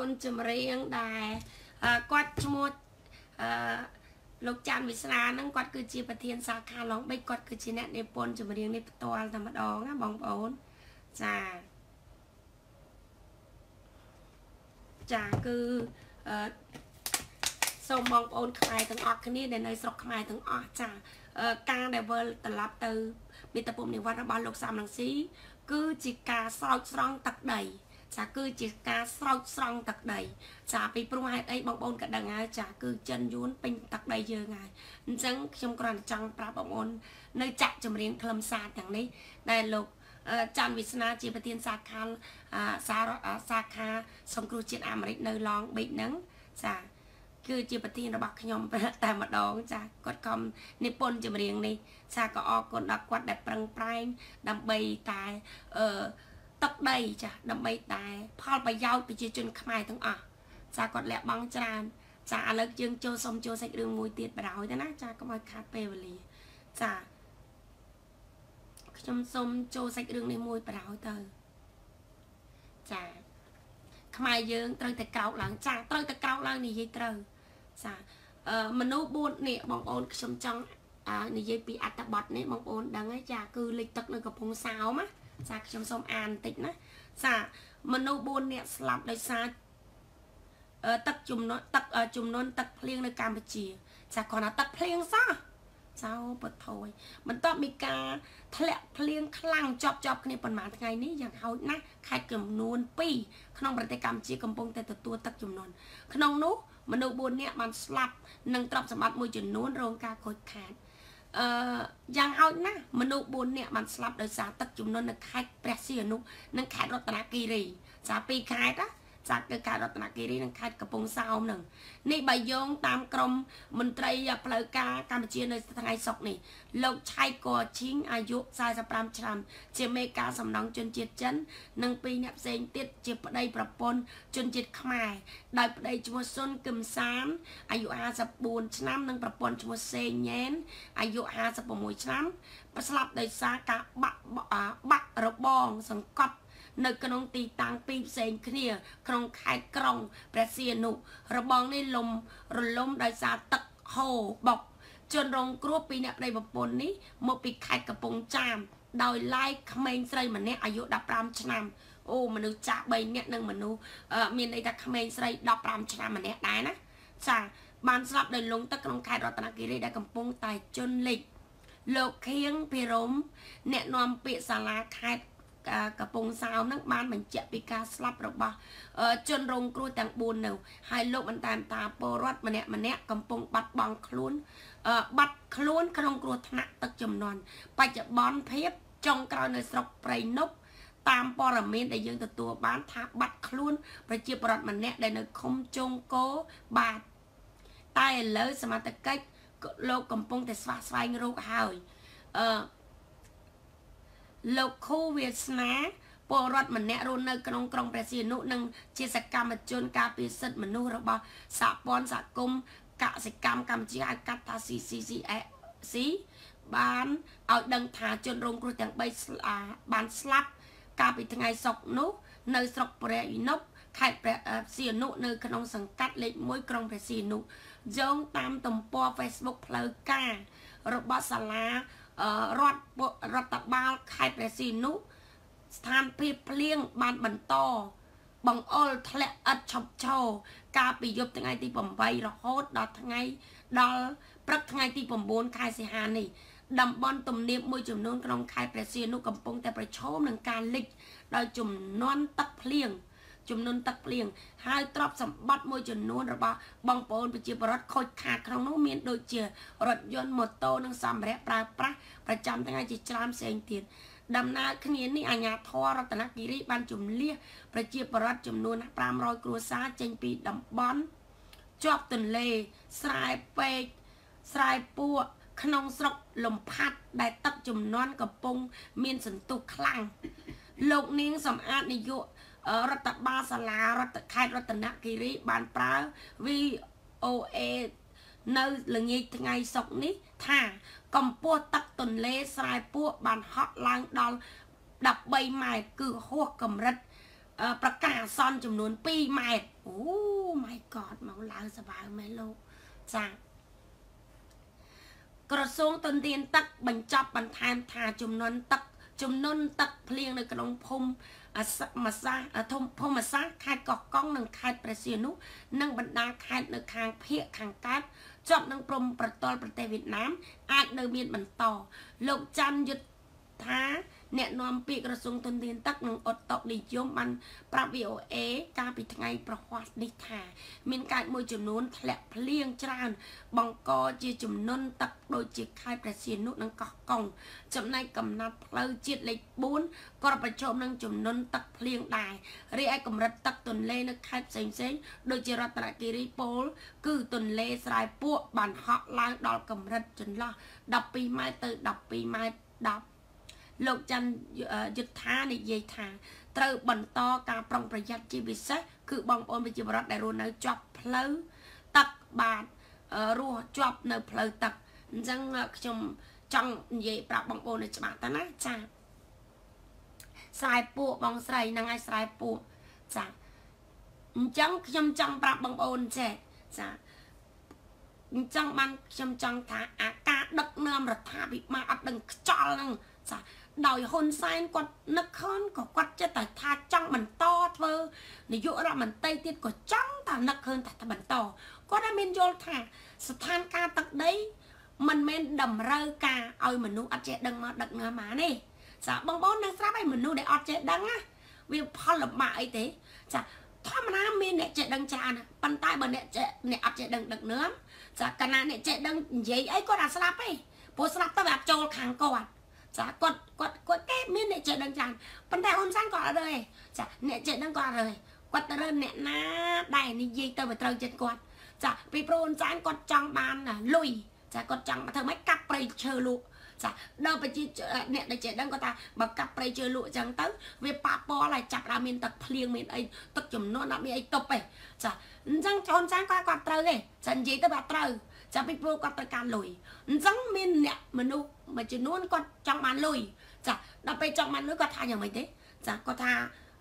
គុណចម្រៀងដែលគាត់ឈ្មោះអឺលោកច័ន្ទវិស្នាហ្នឹងគាត់គឺជាប្រធានសាខាឡុងបេគាត់គឺជាអ្នកនិពន្ធចម្រៀងនេះផ្ទាល់តែម្ដងណាបងប្អូនចាចាគឺអឺសូមបងប្អូនខ្មែរទាំងអស់គ្នាដែលនៅស្រុកខ្មែរទាំងអស់ចាការដែលវិលត្រឡប់ទៅមេត្តាពុំនិវត្តរបស់លោកសំរងស៊ីគឺជាការស្រោចស្រង់ទឹកដី ចាគឺជាការស្រោចស្រង់ទឹកដី ចាពីព្រោះហេតុអីបងប្អូនក៏ដឹងហើយចាគឺចិនយួនពេញទឹកដីយើងហើយអញ្ចឹងខ្ញុំគ្រាន់តែចង់ប្រាប់បងប្អូននៅចាក់ចម្រៀងខ្លឹមសារទាំងនេះដែលលោកច័ន្ទវាសនាជាប្រធានសាខាសាសាខាសង្គ្រោះជាតិអាមេរិកនៅ Long Beach ហ្នឹងចាគឺជាប្រធានរបស់ខ្ញុំតែម្ដងចាគាត់ខំនិពន្ធចម្រៀងនេះចាក៏អរគុណដល់គាត់ដែលប្រឹងប្រែងដើម្បីតែអឺ ទឹកដីចាដើម្បីតែផលប្រយោជន៍ប្រជាជនខ្មែរទាំងអស់ចាគាត់លះបង់ច្រើនចាឥឡូវយើងចូលសុំចូលសាច់រឿងមួយទៀតបរោយទៅណាចាកុំឲ្យខាតពេលវេលាចាខ្ញុំសុំចូលសាច់រឿងនេះមួយបរោយទៅចាខ្មែរយើងត្រូវតែក្រោកឡើងចាត្រូវតែក្រោកឡើងនិយាយត្រូវចាមនុស្ស4នេះបងប្អូនខ្ញុំចង់និយាយពីអត្តបទនេះបងប្អូនដឹងហើយចាគឺលេខទឹកនៅកំពង់សោមណា ចាខ្ញុំសូមអានបន្តិចណាចាមនុស្ស4នាក់ស្លាប់ដោយសារទឹកជំនន់ទឹកជំនន់ទឹកភ្លៀងនៅកម្ពុជាចាគ្រាន់តែទឹកភ្លៀងសោះចៅពធយបន្ទាប់ពីការធ្លាក់ភ្លៀងខ្លាំងជាប់ជាប់គ្នាប៉ុន្មានថ្ងៃនេះយ៉ាងហោចណាស់ខេត្តចំនួន2ក្នុងប្រទេសកម្ពុជាកំពុងតែទទួលទឹកជំនន់ក្នុងនោះមនុស្ស4នាក់បានស្លាប់និងទ្រព្យសម្បត្តិមួយចំនួនរងការខូចខាត អឺយ៉ាងហោចណាស់មនុស្ស4នាក់បានស្លាប់ដោយសារទឹកជំនន់នៅខេត្តព្រះសីហនុនិងខេត្តរតនគិរីចាពីខេត្តណា សាច់ទៅខេត្តរតនគិរីនិងខេត្តកំពង់សោមនឹងនេះបើយោងតាមក្រមមន្ត្រីផ្លូវការកម្ពុជានៅថ្ងៃសុកនេះលោកឆៃកោឈីងអាយុ45ឆ្នាំ ជាមេការសំណង់ជនជាតិចិន និងពីរអ្នកផ្សេងទៀតជាប្តីប្រពន្ធជនជាតិខ្មែរដោយប្តីឈ្មោះសុនគឹមសានអាយុ54ឆ្នាំនិងប្រពន្ធឈ្មោះសេងញ៉ែនអាយុ56ឆ្នាំស្លាប់ដោយសារការបាក់បាក់របងសង្កត់ នៅក្នុងទីតាំងពីរផ្សេងគ្នា ក្នុងខេត្តក្រុងព្រះសីហនុរបងនេះលំរលំដោយសារទឹកហូរបុកជនរងគ្រោះពីអ្នកប្តីប្រពន្ធនេះមកពីខេត្តកំពង់ចាមដោយឡាយក្មេងស្រីម្នាក់អាយុ15ឆ្នាំអូមនុស្សចាស់3នាក់និងមនុស្សមានន័យថាក្មេងស្រី15ឆ្នាំម្នាក់ដែរណាចាបានស្លាប់ដោយលងទឹកក្នុងខេត្តរតនគិរីដែលកំពុងតែជន់លិចលោកខៀងភិរមអ្នកនាំពាក្យសាលាខេត្ត កំពង់សោមនឹងបានបញ្ជាក់ពីការស្លាប់របស់ជនរងគ្រោះទាំង4នៅហើយលោកបានតាមតាពលរដ្ឋម្នាក់ម្នាក់កំពុងបាត់បង់ខ្លួនបាត់ខ្លួនក្នុងគ្រោះថ្នាក់ទឹកចំនួនបច្ចុប្បន្នភាពចុងក្រោយនៅស្រុកព្រៃនប់តាមព័ត៌មានដែលយើងទទួលបានថាបាត់ខ្លួនប្រជាពលរដ្ឋម្នាក់ដែលនៅឃុំជងកោបាទតែឥឡូវសមត្ថកិច្ចលោកកំពុងតែស្វះស្វែងរកហើយអឺ លោកខូវាសនាពលរដ្ឋម្នាក់រស់នៅក្នុងក្រុងព្រះសីហនុនិងជាសកម្មជនការពារសិទ្ធិមនុស្សរបស់សហព័ន្ធសហគមន៍កសិកម្មកម្ពុជាហៅកាត់ថា CCCC បានឲ្យដឹងថាជនរងគ្រោះទាំង3បានស្លាប់កាលពីថ្ងៃសុក្រនោះ នៅស្រុកព្រះវិនុបខេត្តព្រះសីហនុនៅក្នុងសង្កាត់លេខ1ក្រុងព្រះសីហនុយោងតាមទំព័រ Facebook ផ្លូវការរបស់សាលា រដ្ឋរដ្ឋបាលខេត្តព្រះសីហនុស្ថានភាពភ្លៀងបានបន្តបង្អុលធ្លាក់ឥតឈប់ឈរកាលពីយប់ថ្ងៃទី8រហូតដល់ថ្ងៃដល់ព្រឹកថ្ងៃទី9ខែសីហានេះតំបន់ទំនាបមួយចំនួនក្នុងខេត្តព្រះសីហនុកំពុងតែប្រឈមនឹងការលិចដោយចំនួនទឹកភ្លៀង ចំនួនទឹកភ្លៀងហើយទ្រព្យសម្បត្តិមួយចំនួនរបស់បងប្អូនប្រជាពលរដ្ឋខូចខាតក្នុងនោះមានដូចជារថយន្តម៉ូតូនិងសម្ភារៈប្រើប្រាស់ប្រចាំថ្ងៃជាច្រើនផ្សេងទៀតដំណើរគ្នានេះអាជ្ញាធររតនគិរីបានជំលះប្រជាពលរដ្ឋចំនួន500គ្រួសារចេញពីតំបន់ជាប់ទន្លេស្រែពេកស្រែពួកក្នុងស្រុកលំផាត់ដែលទឹកចំនួនកំពុងមានសន្ទុះខ្លាំងលោកនាងសំអាតនាយក រដ្ឋបាលសាលារដ្ឋខេត្តរតនគិរីបានប្រើ VOA នៅល្ងាចថ្ងៃសុក្រនេះថាកម្ពស់ទឹកទន្លេស្រែពួកបានហក់ឡើងដល់13ម៉ែត្រគឺហួសកម្រិតប្រកាសអាសន្នចំនួន2ម៉ែត្រអូ my god មកឡើងសបើមែនលោកចាក្រសួងទន្ទានទឹកបញ្ចប់បន្ថែមថាចំនួនទឹកចំនួនទឹកភ្លៀងនៅក្នុងភូមិ មាសាធំភូមិសាស្ត្រខេត្តកោះកុងនិងខេត្តព្រះសីហនុនិងបណ្ដាខេត្តនៅខាងភៀកខាងកើតជាប់នឹងព្រំប្រទល់ប្រទេសវៀតណាមអាចនៅមានបន្តលោកច័ន្ទយុទ្ធថា អ្នកនាំពាក្យក្រសួងទុនធានទឹកនិងអុតតុនិយមបានប្រាប់ VOA កាលពីថ្ងៃប្រហ័សនេះថា មានកើតមួយចំនួនធ្លាក់ភ្លៀងច្រើន បង្កជាចំនួនទឹកដូចជាខេត្តព្រះសីហនុនិងកោះកុងចំណែកកំណត់ផ្លូវជាតិលេខ4ក៏ប្រឈមនឹងចំនួនទឹកភ្លៀងដែររីឯកម្រិតទឹកទន្លេនៅខេត្តផ្សេងផ្សេងដូចជារតនគិរីពោលគឺទន្លេស្រែពួកបានហក់ឡើងដល់កម្រិតចន្លោះ12ម៉ែត្រទៅ12ម៉ែត្រ10 លោកច័ន្ទយុទ្ធានិយាយថាត្រូវបន្តការប្រុងប្រយ័ត្នជាពិសេសគឺបងប្អូនប្រជាពលរដ្ឋដែលរស់នៅជាប់ផ្លូវទឹកបាទរស់ជាប់នៅផ្លូវទឹកអញ្ចឹងខ្ញុំចង់និយាយប្រាប់បងប្អូនឲ្យច្បាស់តើណាចាស្រែពួកបងស្រីហ្នឹងឲ្យស្រែពួកចាអញ្ចឹងខ្ញុំចង់ប្រាប់បងប្អូនចេះចាអញ្ចឹងបានខ្ញុំចង់ថាអាការដឹកនាំរដ្ឋាភិបាលអត់ដឹងខ្ចល់ហ្នឹងចា ដោយហ៊ុនសែនគាត់នឹកខនក៏គាត់ចិត្តតែថាចង់បន្តធ្វើនាយករដ្ឋមន្ត្រីទៀតក៏ចង់តែនឹកឃើញតែបន្តគាត់តែមានយល់ថាស្ថានភាពទឹកដីមិនមែនតម្រូវការឲ្យមនុស្សអត់ចេះដឹងមកដឹកនាំមកនេះចាបងប្អូននឹងស្រាប់ឲ្យមនុស្សដែលអត់ចេះដឹងណាវាផលលំបាកអីទេចាធម្មតាមានអ្នកចេះដឹងច្រើនប៉ុន្តែបើអ្នកចេះអ្នកអត់ចេះដឹងដឹកនាំចាកាលណាអ្នកចេះដឹងនិយាយអីគាត់អាចស្លាប់ទេព្រោះស្លាប់ទៅវាអត់ចូលខាងគាត់ ចាគាត់គាត់គាត់គេមានអ្នកចេះដឹងច្រើនប៉ុន្តែហ៊ុនសែនគាត់អត់រើចាអ្នកចេះដឹងគាត់អត់រើគាត់ទៅរើអ្នកណាដែលនិយាយទៅវាត្រូវចិត្តគាត់ចាពីព្រោះហ៊ុនសែនគាត់ចង់បានលុយចាគាត់ចង់ធ្វើម៉េចកាប់ព្រៃឈើលក់ចាដល់ប្រជាអ្នកដែលចេះដឹងគាត់ថាបើកាប់ព្រៃឈើលក់អញ្ចឹងទៅវាប៉ះពាល់ហើយចាប់ដល់មានទឹកភ្លៀងមានអីទឹកចំនួនអត់មានអីទប់ទេចាអញ្ចឹងចោនចាងគាត់គាត់ត្រូវទេចានិយាយទៅបាត់ត្រូវចាពីព្រោះគាត់ត្រូវការលុយអញ្ចឹងមានអ្នកមនុស្ស មួយចំនួនគាត់ចង់បានលុយចាដល់ពេលចង់បានលុយគាត់ថាយ៉ាងម៉េចទេចាគាត់ថា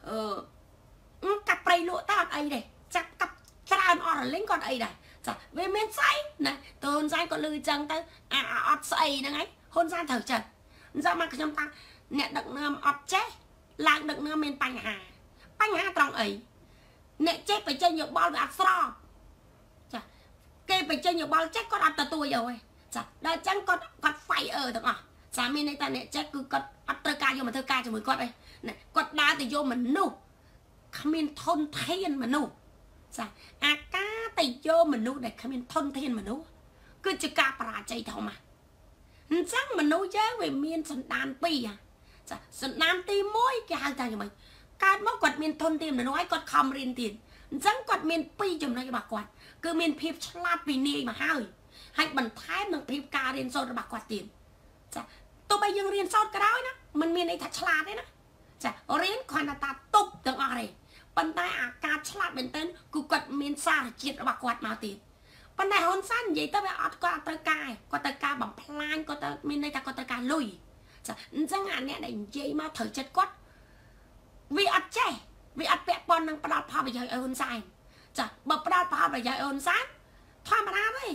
អឺកាប់ព្រៃលក់តើអត់អីទេចាប់កាប់ច្រើនអស់រលីងគាត់អីដែរចាវាមានស្អីណាតូនស្អីគាត់លឺអញ្ចឹងទៅអាអត់ស្អីហ្នឹងឯងហ៊ុនសែនត្រូវចិត្តអញ្ចឹងមកខ្ញុំថាអ្នកដឹកនាំអត់ចេះឡើងដឹកនាំមានបញ្ហាបញ្ហាត្រង់អីអ្នកចេះបញ្ចេញយោបល់វាអត់ស្របចាគេបញ្ចេញយោបល់ចេះគាត់អត់ទទួលយកទេ ចាដល់អញ្ចឹងគាត់គាត់ហ្វៃអឺទាំងអស់ចាមានន័យថាអ្នកចេះគឺគាត់អត់ត្រូវការយកមកធ្វើការជាមួយគាត់ទេគាត់ដើរទៅយកមនុស្សគ្មានធនធានមនុស្សចាអាការទៅយកមនុស្សដែលគ្មានធនធានមនុស្សគឺជាការបរាជ័យធំណាអញ្ចឹងមនុស្សយើងវាមានសន្តានពីរចាសន្តានទី1គេហៅថាយ៉ាងម៉េចកើតមកគាត់មានធនធានមនុស្សហើយគាត់ខំរៀនទៀតអញ្ចឹងគាត់មានពីរចំណុចរបស់គាត់គឺមានភាពឆ្លាតពីនាយមកហើយ ហើយបន្ថែមនឹងភាពការរៀនសូត្ររបស់គាត់ទៀតចាទោះបីយើងរៀនសូត្រក្រោយណាมันមានន័យថាឆ្លាតទេណាចារៀនគ្រាន់តែតាទប់ទាំងអស់ទេប៉ុន្តែអាការឆ្លាតមែនទែនគឺគាត់មានសារជាតិរបស់គាត់មកទៀតប៉ុន្តែហ៊ុនសែននិយាយទៅវាអត់គាត់អត់ត្រូវការគាត់ត្រូវការបំផ្លាញគាត់ទៅមានន័យថាគាត់ត្រូវការលុយចាអញ្ចឹងអាអ្នកដែលនិយាយមកត្រូវចិត្តគាត់វាអត់ចេះវាអត់ពាក់ព័ន្ធនឹងផ្ដោតផលប្រយោជន៍ឲ្យហ៊ុនសែនចាបើផ្ដោតផលប្រយោជន៍ឲ្យហ៊ុនសែនធម្មតាទេចា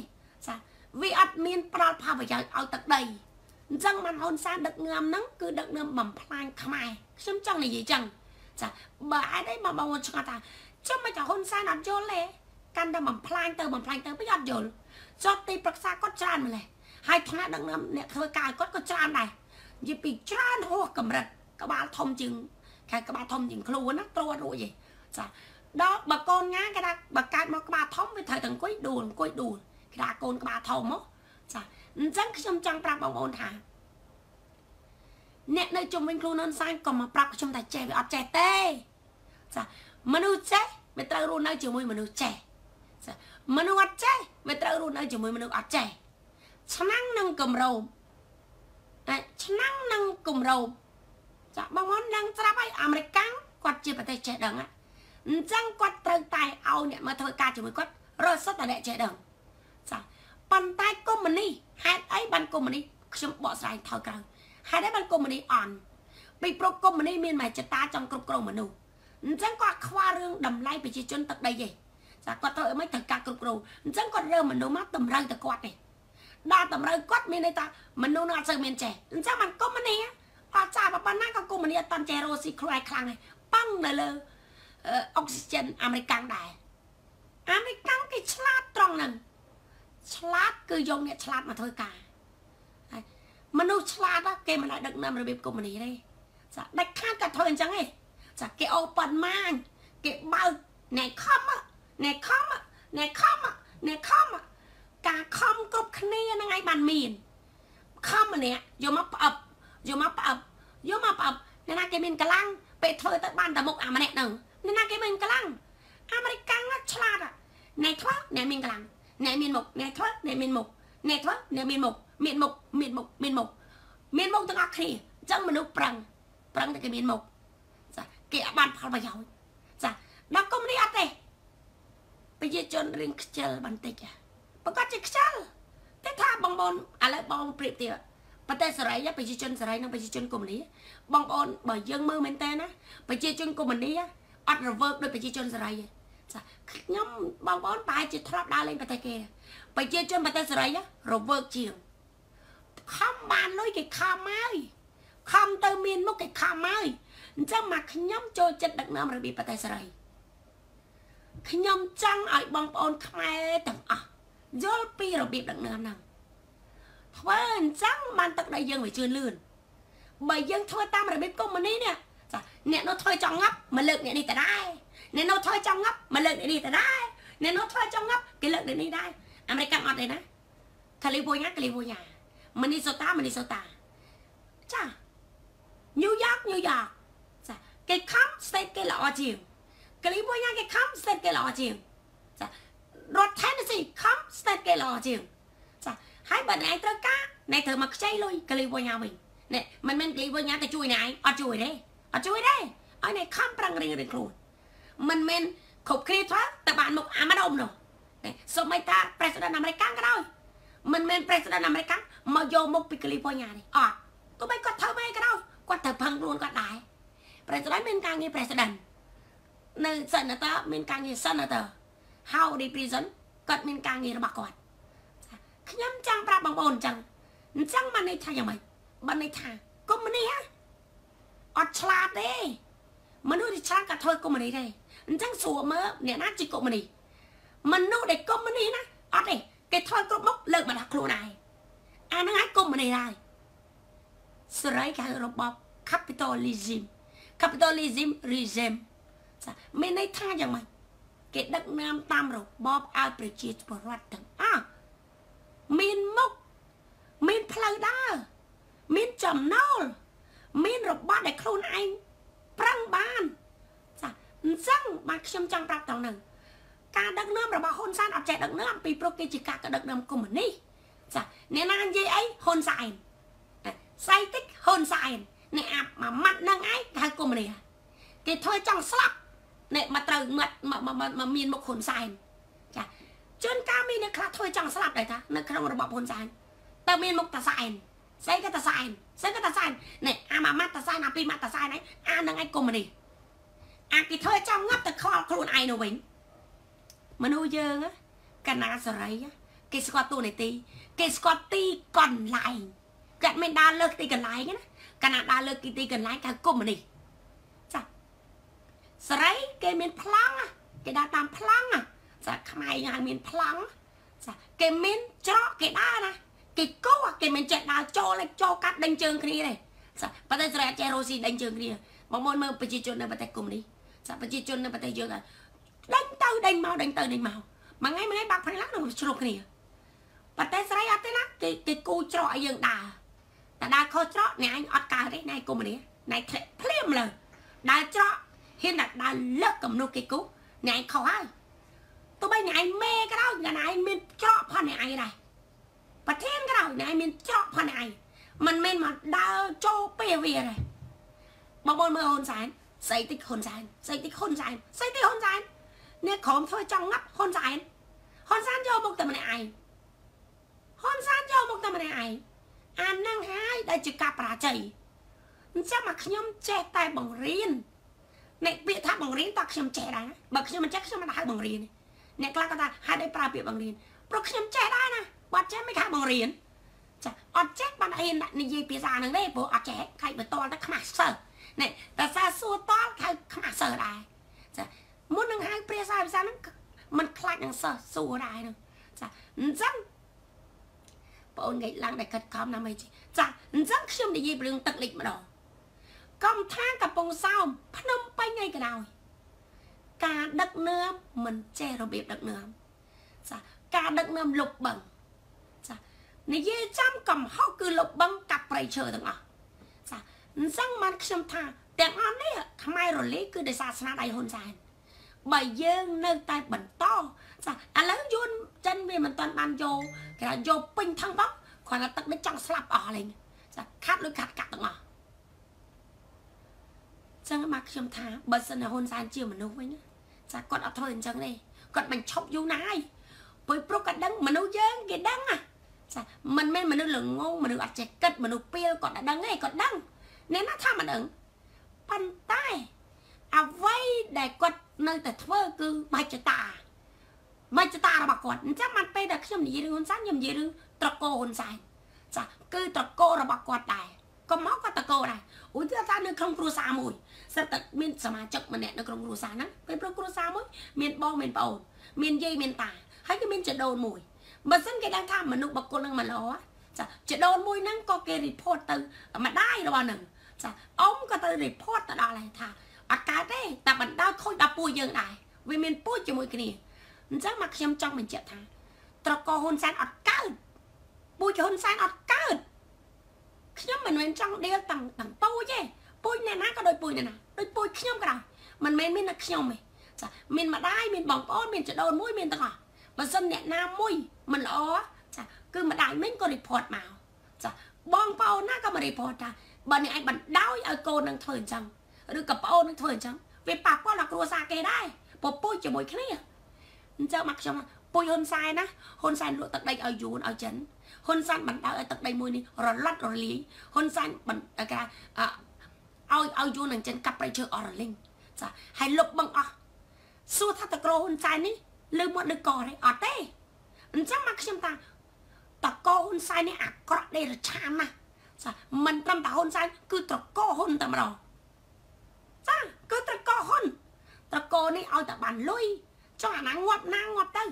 វាអត់មានផ្ដោតផលប្រយោជន៍ឲ្យទឹកដីអញ្ចឹងមិនហ៊ុនសែនដឹកនាំហ្នឹងគឺដឹកនាំបំផ្លាញខ្មែរខ្ញុំចង់និយាយចឹងចាបើអត់អីមកបងឆ្ងល់ថាចាំមិនចាហ៊ុនសែនអត់យល់ទេកាន់តែបំផ្លាញទៅបំផ្លាញទៅវាអត់យល់ចត់ទីប្រឹក្សាគាត់ច្រើនម្លេះហើយថ្នាក់ដឹកនាំអ្នកធ្វើការគាត់ក៏ច្រើនដែរនិយាយពីច្រើនហួសកម្រិតក្បាលធំជាងខែក្បាលធំជាងខ្លួនណាត្រួតរួចទេចាដល់បើកូនងាគេថាបើកើតមកក្បាលធំវាត្រូវតែអង្គុយដួលអង្គុយដួល គេថាកូនក្បាលធំមកចាអញ្ចឹងខ្ញុំចង់ប្រាប់បងប្អូនថាអ្នកនៅជុំវិញខ្លួនននសាញក៏មកប្រាប់ខ្ញុំថាចេះវាអត់ចេះទេចាមនុស្សចេះវាត្រូវរស់នៅជាមួយមនុស្សចេះមនុស្សអត់ចេះវាត្រូវរស់នៅជាមួយមនុស្សអត់ចេះឆ្នាំងនឹងគម្របតែឆ្នាំងនឹងគម្របចាបងប្អូនដឹងស្រាប់ហើយអាមេរិកគាត់ជាប្រទេសចេះដឹងអញ្ចឹងគាត់ត្រូវតែឲ្យអ្នកមកធ្វើការជាមួយគាត់រត់សិតតែអ្នកចេះដឹងចា ប៉ុន្តែកុំមុនីហេតុអីបានកុំមុនីខ្ញុំបកស្រាយថយក្រោយហេតុអីបានកុំមុនីអន់ពីព្រោះកុំមុនីមានមហិច្ឆតាចង់គ្រប់គ្រងមនុស្សអញ្ចឹងគាត់ខ្វល់រឿងតម្លៃប្រជាជនទឹកដីទេចាគាត់ធ្វើអីមិនត្រូវការគ្រប់គ្រងអញ្ចឹងគាត់រើមនុស្សមកតម្រូវតែគាត់ទេដល់តម្រូវគាត់មានន័យថាមនុស្សនឹងអត់សូវមានចេះអញ្ចឹងបានកុំនេះអត់ចាប៉ុណ្ណាក៏កុំនេះអត់តាន់ចេះរស់ស៊ីខ្លួនឯងខ្លាំងទេប៉ង់នៅលើអុកស៊ីហ្សែនអាមេរិកដែរអាមេរិកគេឆ្លាតត្រង់ហ្នឹង ឆ្លាតគឺយកអ្នកឆ្លាតមកធ្វើការមនុស្សឆ្លាតគេមិនឲ្យដឹកនាំរបៀបកុំនេះទេចាដាច់ខាតក៏ធ្វើអញ្ចឹងឯងចាគេអូប៉ុនម៉ាញគេបើកណែខំណែខំណែខំណែខំការខំគ្រប់គ្នាហ្នឹងឯងបានមានខំម្នាក់យកមកផ្អឹបយកមកផ្អឹបយកមកផ្អឹបអ្នកណាគេមានកម្លាំងពេលធ្វើទៅបានតែមុខអាម្នាក់ហ្នឹងអ្នកណាគេមានកម្លាំងអាមេរិកកាំងឆ្លាតអ្នកធ្វើអ្នកមានកម្លាំង អ្នកមានមុខអ្នកធ្វើអ្នកមានមុខអ្នកធ្វើអ្នកមានមុខមានមុខមានមុខមានមុខមានមុខទាំងអស់គ្នាអញ្ចឹងមនុស្សប្រឹងប្រឹងតែគេមានមុខចាគេអត់បានផលប្រយោជន៍ចាដល់គុំនេះអត់ទេប្រជាជនរៀងខ្ជិលបន្តិចប្រកាសជាខ្ជិលតែថាបងប្អូនឥឡូវបងប្រៀបទៀតប្រទេសសេរីប្រជាជនសេរីនិងប្រជាជនកុម្មុយនីបងប្អូនបើយើងមើលមែនតើណាប្រជាជនកុម្មុយនីអត់រវើកដូចប្រជាជនសេរីទេ ចាខ្ញុំបងប្អូនប្រហែលជាធ្លាប់ដើរលេងប្រទេសគេប្រជាជនប្រទេសសេរីរវើកជាងខំបានលុយគេខំហើយខំទៅមានមុខគេខំហើយអញ្ចឹងមកខ្ញុំចូលចិត្តដឹកនាំរបៀបប្រទេសសេរីខ្ញុំចង់ឲ្យបងប្អូនខ្មែរទាំងអស់យល់ពីរបៀបដឹកនាំហ្នឹងធ្វើអញ្ចឹងបានទឹកដីយើងវាជឿនលឿនបើយើងធ្វើតាមរបៀបកុម្មុយនីនេះចាអ្នកនោះធ្វើចង់ងាប់មកលើកអ្នកនេះទៅដែរ អ្នកនោះធ្វើចង់ងាប់មកលើកអ្នកនេះទៅដែរអ្នកនោះធ្វើចង់ងាប់គេលើកអ្នកនេះដែរអាមេរិកអត់ទេណាកាលីហ្វ័រញ៉ាកាលីហ្វ័រញ៉ាមីនីសូតាមីនីសូតាចាញូវយ៉កញូវយ៉កចាគេខំស្តេតគេល្អជាងកាលីហ្វ័រញ៉ាគេខំស្តេតគេល្អជាងចារដ្ឋ Tennessee ខំស្តេតគេល្អជាងចាហើយបើអ្នកឯងត្រូវការអ្នកត្រូវមកខ្ចីលុយកាលីហ្វ័រញ៉ាវិញនេះមិនមែនកាលីហ្វ័រញ៉ាទៅជួយអ្នកឯងអត់ជួយទេអត់ជួយទេឲ្យអ្នកខំប្រឹងរៀងរៀងខ្លួន មិនមែនគ្រប់គ្នាធ្វើតែបានមុខអាម៉ាដុំនោះសូម្បីតា President អាមេរិកក៏ដោយមិនមែន President អាមេរិកមកយកមុខពីកាលីហ្វ័រញ៉ាទេអត់ទោះបីគាត់ធ្វើម៉េចក៏ដោយគាត់ត្រូវផឹងខ្លួនគាត់ដែរ President មានការងារ President នៅ Senator មានការងារ Senator Howdy Prison គាត់មានការងាររបស់គាត់ខ្ញុំចង់ប្រាប់បងប្អូនអញ្ចឹងអញ្ចឹងបានន័យថាយ៉ាងម៉េចបានន័យថាកុំនេះអត់ឆ្លាតទេមនុស្សដែលឆ្លាតក៏ធ្វើកុំនេះដែរ អញ្ចឹងស្រួលមើលអ្នកណាជាកុំនេះមនុស្សដែលកុំនេះណាអត់ទេគេធ្វើគ្រប់មុខលើកមកដាក់ខ្លួនឯងអាហ្នឹងឯងកុំនេះហើយសេរីគេហៅរបប capitalism capitalism regime ចាមានន័យថាយ៉ាងម៉េចគេដឹកនាំតាមរបបឲ្យប្រជាពលរដ្ឋទាំងអស់មានមុខមានផ្លូវដើរមានចំណូលមានរបស់ដែលខ្លួនឯងប្រឹងបានចា អញ្ចឹងបាទខ្ញុំចង់ប្រាប់ត្រង់ហ្នឹងការដឹកនាំរបស់ហ៊ុនសែនអត់ចេះដឹកនាំពីព្រោះគេជាការដឹកនាំកុម្មុយនីចាអ្នកណានិយាយអីហ៊ុនសែនសៃតិចហ៊ុនសែនអ្នកអាប់មួយម៉ាត់នឹងឯងហៅកុម្មុយនីគេធ្វើចង់ស្លាប់អ្នកមកត្រូវមាត់មកមានមុខហ៊ុនសែនចាជួនកាលមានអ្នកខ្លះធ្វើចង់ស្លាប់ដែរតានៅក្នុងរបបហ៊ុនសែនតើមានមុខតាសែនស្អីក៏តាសែនស្អីក៏តាសែននេះអាមួយម៉ាត់តាសែនអាពីរម៉ាត់តាសែនឯងអានឹងឯងកុម្មុយនី អាគេធ្វើចង់ងាប់ទៅខលខ្លួនឯងនៅវិញមនុស្សយើងកណាសរីគេស្គាល់តួនាទីគេស្គាល់ទីកន្លែងគាត់មិនដើរលើកទីកន្លែងណាកណាដើរលើកទីកន្លែងកៅគុំនេះចាសរីគេមានប្លង់គេដើរតាមប្លង់ចាខ្មែរយ៉ាងមានប្លង់ចាគេមានច្រកគេដើរណាគេគោគេមិនចេះដើរចូលចូលកាត់ដេញជើងគ្នាទេចាប៉ុន្តែសរីចេះរស់ស៊ីដេញជើងគ្នាបងប្អូនមើលប្រជាជននៅប្រទេសគុំនេះ ចាប្រជាជននៅប្រទេសយើងដេញទៅដេញមកដេញទៅដេញមកមួយថ្ងៃមួយថ្ងៃបាក់ភ្នែកឡើងនឹងជ្រុះគ្នាប៉ុន្តែស្រីអត់ទេណាគេគេគូច្រកឲ្យយើងដើរតែដើរខុសច្រកអ្នកឯងអត់កើតទេណៃគុំនេះណៃធ្លាក់ភ្លាមលើដើរច្រកហ៊ានតែដើរលើកកំនុះគេគូអ្នកឯងខុសហើយទោះបីអ្នកឯងមេក៏ដោយអ្នកឯងមានច្រកផនអ្នកឯងដែរប្រធានក៏ដោយអ្នកឯងមានច្រកផនអ្នកឯងមិនមែនមកដើរចូលពេលវាទេបងប្អូនមើលហ៊ុនសែន ស្អីតិចហ៊ុនសែនស្អីតិចហ៊ុនសែនស្អីតិចហ៊ុនសែនអ្នកក្រុមធ្វើចង់ងាប់ហ៊ុនសែនហ៊ុនសែនយកមកតែម្នាក់ឯងហ៊ុនសែនយកមកតែម្នាក់ឯងអានឹងហើយដែលជាការបរាជ័យអញ្ចឹងមកខ្ញុំចេះតែបង្រៀនអ្នកពាក្យថាបង្រៀនតើខ្ញុំចេះដែរបើខ្ញុំមិនចេះខ្ញុំមិនហៅបង្រៀនអ្នកខ្លះគាត់ថាហេតុអីប្រើពាក្យបង្រៀនព្រោះខ្ញុំចេះដែរណាបើចេះមិនហៅបង្រៀនចាអត់ចេះបានហ៊ានដាក់និយាយភាសាហ្នឹងទេព្រោះអត់ចេះខៃបើតល់តែខ្មាស់សើ នេះតែសាសួរតល់ខៅខ្មាស់សើដែរចាមុននឹងហៅព្រះសាភាសាហ្នឹងมันខ្លាចនឹងសិស្សសួរដែរហ្នឹងចាអញ្ចឹងបងអូនងាកឡើងដែលកាត់ខំណាស់មិនចាអញ្ចឹងខ្ញុំនិយាយរឿងទឹកលិចម្ដងកំថាកំពង់សោមភ្នំពេញអីក៏ដោយការដឹកនាំមិនចេះរបៀបដឹកនាំចាការដឹកនាំលុបបឹងចានិយាយចាំកំហុសគឺលុបបឹងកាប់ប្រៃឈើទាំងអស់ចា អញ្ចឹងបានខ្ញុំថាទាំងអស់នេះខ្មែររលីគឺដោយសារស្នាដៃហ៊ុនសែនបើយើងនៅតែបន្តចាឥឡូវយួនចិនវាមិនទាន់បានយកគេថាយកពេញថងបងគ្រាន់តែទឹកនេះចង់ស្លាប់អស់លេងចាខាត់លុយខាត់កាត់ទាំងអស់ចឹងមកខ្ញុំថាបើសិនជាហ៊ុនសែនជាមនុស្សវិញចាគាត់អត់ធ្វើអញ្ចឹងទេគាត់មិនឈប់យូរណាស់ហើយព្រោះព្រោះគាត់ដឹងមនុស្សយើងគេដឹងណាចាមិនមែនមនុស្សល្ងងមនុស្សអត់ចេះគិតមនុស្សពីលគាត់ដឹងទេគាត់ដឹង អ្នកណាថាមិនដឹងប៉ុន្តែអ្វីដែលគាត់នៅតែធ្វើគឺបច្ចតាបច្ចតារបស់គាត់អញ្ចឹងបានពេលដែលខ្ញុំនិយាយរឿងហ៊ុនសែនខ្ញុំនិយាយរឿងត្រកូលហ៊ុនសែនចាគឺត្រកូលរបស់គាត់ដែរកុំមកគាត់ត្រកូលដែរឧទាហរណ៍នៅក្នុងគ្រួសារមួយសិតតែមានសមាជិកម្នាក់នៅក្នុងគ្រួសារហ្នឹងពេលព្រោះគ្រួសារមួយមានបងមានប្អូនមានយាយមានតាហើយក៏មានចដូនមួយបើសិនគេដឹងថាមនុស្សបកគលនឹងមិនល្អចាចដូនមួយហ្នឹងក៏គេ report ទៅម្ដាយរបស់នឹង ចាអ៊ំក៏ទៅ report ទៅដល់ហើយថាអត់កើតទេតែបណ្ដោយខូចដល់ពួយយើងដែរវាមានពួយជាមួយគ្នាអញ្ចឹងមកខ្ញុំចង់បញ្ជាក់ថា ត្រកហ៊ុនសែនអត់កើតពួយហ៊ុនសែនអត់កើតខ្ញុំមិនមែនចង់ដៀលទាំងទាំងពួយទេពួយអ្នកណាក៏ដូចពួយអ្នកណាដូចពួយខ្ញុំក៏ដែរមិនមែនមានតែខ្ញុំទេចាមានម្ដាយមានបងប្អូនមានចដូនមួយមានទាំងអស់បើសិនអ្នកណាមួយមិនល្អចាគឺម្ដាយមិញក៏ report មកចាបងប្អូនណាក៏មក report ថា បើអ្នកឯងបណ្ដោយឲ្យកូននឹងធ្វើអញ្ចឹងឬក៏ប្អូននឹងធ្វើអញ្ចឹងវាប៉ះពាល់ដល់គ្រួសារគេដែរពពុយជាមួយគ្នាអញ្ចឹងមកខ្ញុំពុយហ៊ុនសែនណាហ៊ុនសែនលក់ទឹកដីឲ្យយួនឲ្យចិនហ៊ុនសែនបណ្ដោយឲ្យទឹកដីមួយនេះរលត់រលាយហ៊ុនសែនបណ្កាឲ្យឲ្យយួននឹងចិនកាប់ប្រៃឈើអស់រលីងចាហើយលុបបង្អស់សួរថាតក្រហ៊ុនសែននេះលើមកលើកទេអត់ទេអញ្ចឹងមកខ្ញុំថាតកហ៊ុនសែននេះអាក្រក់ដេរឆានណា ចាមិនត្រឹមតែហ៊ុនសែនគឺត្រកហ៊ុនតែម្ដងចាគឺត្រកហ៊ុនត្រកនេះឲ្យតែបានលុយចង់អាណាងាប់ណាងាប់ទៅ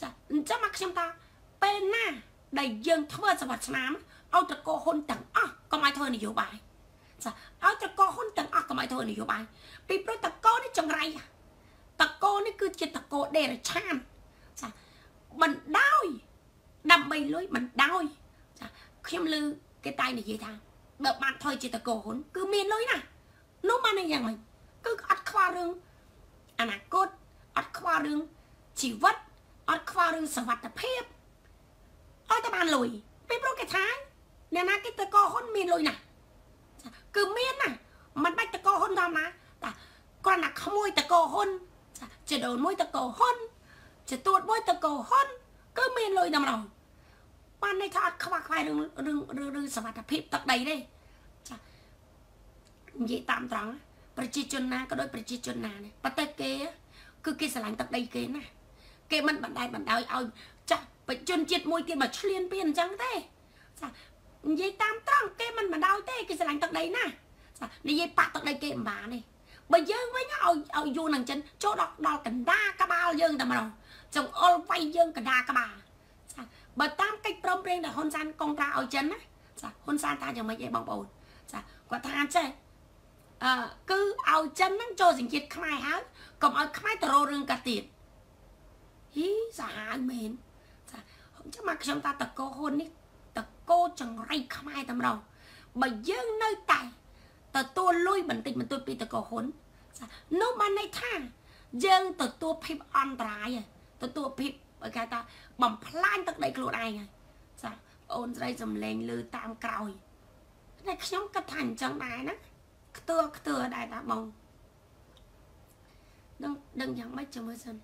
ចាអញ្ចឹងមកខ្ញុំថាពេលណាដែលយើងធ្វើសវត្ថស្នាមឲ្យត្រកហ៊ុនទាំងអស់កុំឲ្យធ្វើនយោបាយចាឲ្យត្រកហ៊ុនទាំងអស់កុំឲ្យធ្វើនយោបាយពីព្រោះតកនេះចង្រៃតកនេះគឺជាតកដេរឆានចាបណ្ដោយដើម្បីលុយបណ្ដោយចាខ្ញុំឮ គេតែនិយាយថាបើបានថយជាតកហ៊ុនគឺមានលុយណានោះបានយ៉ាងម៉េចគឺអត់ខ្វល់រឿងអនាគតអត់ខ្វល់រឿងជីវិតអត់ខ្វល់រឿងសុវត្ថិភាពឲ្យតែបានលុយពេលព្រោះគេថាអ្នកណាគេតកហ៊ុនមានលុយណាគឺមានណាមិនបាច់តកហ៊ុនធម្មតាតែគ្រាន់តែក្មួយតកហ៊ុនជាដូនមួយតកហ៊ុនជាទួតមួយតកហ៊ុនគឺមានលុយតែម្ដង បានន័យថាអត់ខ្វះខ្វាយរឿងរឿងរឿងសវត្ថភាពទឹកដីទេចានិយាយតាមត្រង់ប្រជាជនណាក៏ដូចប្រជាជនណានេះប៉ុន្តែគេគឺគេស្រឡាញ់ទឹកដីគេណាគេមិនបណ្ដែតបណ្ដោយឲ្យចាស់ប្រជាជនជាតិមួយទៀតមកឆ្លៀនពីអញ្ចឹងទេចានិយាយតាមត្រង់គេមិនបណ្ដោយទេគេស្រឡាញ់ទឹកដីណាចានិយាយបាក់ទឹកដីគេមិនបានទេបើយើងវិញឲ្យឲ្យយូរនឹងចិនចូលដល់ដល់កណ្ដាក្បាលយើងតែម្ដងចង្អុលវាយយើងកណ្ដាក្បាលចា បើតាមកិច្ចព្រមព្រៀងដែលហ៊ុនសែនកុងត្រាឲ្យចិនណាចាហ៊ុនសែនថាយ៉ាងម៉េចឯងបងប្អូនចាគាត់ថាចេះអឺគឺឲ្យចិនហ្នឹងចូលសញ្ជាតិខ្មែរហើយកុំឲ្យខ្មែរទៅរករឿងកាទៀតហីសាហាវមែនចាចាំមកខ្ញុំតាតកោហ៊ុននេះតកោចង្រៃខ្មែរតែម្ដងបើយើងនៅតែទទួលលុយបន្តិចបន្តួចពីតកោហ៊ុនចានោះបានន័យថាយើងទទួលភាពអន្តរាយទទួលភាព គេថាបំផ្លាញទឹកដីខ្លួនឯងហើយចាអូនស្រីសំលេងលឺតាមក្រោយតែខ្ញុំគិតថាអញ្ចឹងដែរណាខ្ទឿខ្ទឿដែរតាបងដឹងដឹងយ៉ាងម៉េចចាំមើលសិន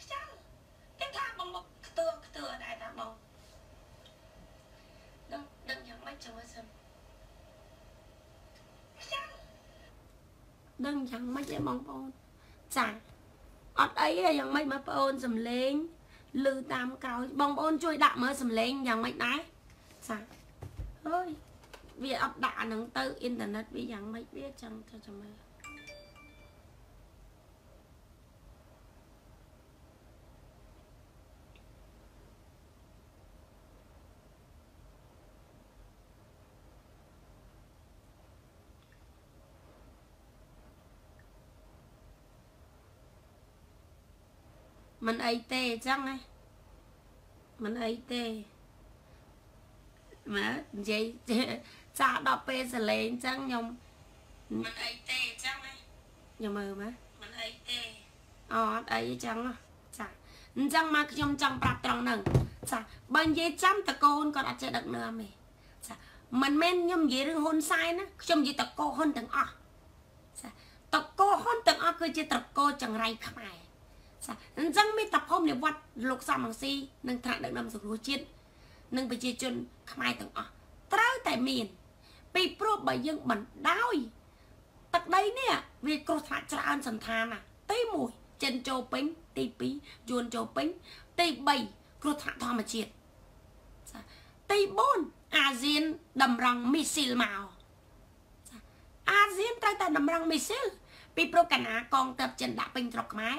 ខ្ចាល់គេថាបងមកខ្ទឿខ្ទឿដែរតាបងដឹងដឹងយ៉ាងម៉េចចាំមើលសិនដឹងយ៉ាងម៉េចទេបងប្អូនចា អត់អីទេយ៉ាងម៉េចមកបងប្អូនសំលេងឮតាមក្រោយបងប្អូនជួយដាក់មើលសំលេងយ៉ាងម៉េចដែរចាអើយវាអត់ដាក់អានឹងទៅអ៊ីនធឺណិតវាយ៉ាងម៉េចវាចឹងទៅចាំមើល មិនអីទេអញ្ចឹងណាមិនអីទេមើលនិយាយចាដល់ពេលសលេងអញ្ចឹងខ្ញុំមិនអីទេអញ្ចឹងណាខ្ញុំមើលមើលមិនអីទេអូអត់អីអញ្ចឹងចាអញ្ចឹងមកខ្ញុំចង់ប្រាប់ត្រង់ហ្នឹងចាបើនិយាយចាំតកូនគាត់អត់ចេះដឹកនាំទេចាមិនមែនខ្ញុំនិយាយរឿងហ៊ុនសែនណាខ្ញុំនិយាយតកោហ៊ុនទាំងអស់ចាតកោហ៊ុនទាំងអស់គឺជាតកោចង្រៃខ្មែរចា អញ្ចឹងមេត្តាភូមិនិវត្តលោកសំរងស៊ីនិងថ្នាក់ដឹកនាំសង្គ្រោះជាតិនិងប្រជាជនខ្មែរទាំងអស់ត្រូវតែមាន ពីព្រោះបើយើងបណ្ដោយទឹកដីនេះវាគ្រោះថ្នាក់ច្រើនសន្តានណាទី1ចិនចូលពេញទី2យួនចូលពេញទី3គ្រោះថ្នាក់ធម្មជាតិទី4អាស៊ានតម្រង់មីស៊ីលមកអាស៊ានត្រូវតែតម្រង់មីស៊ីលពីព្រោះកណាកងទ័ពចិនដាក់ពេញស្រុកខ្មែរ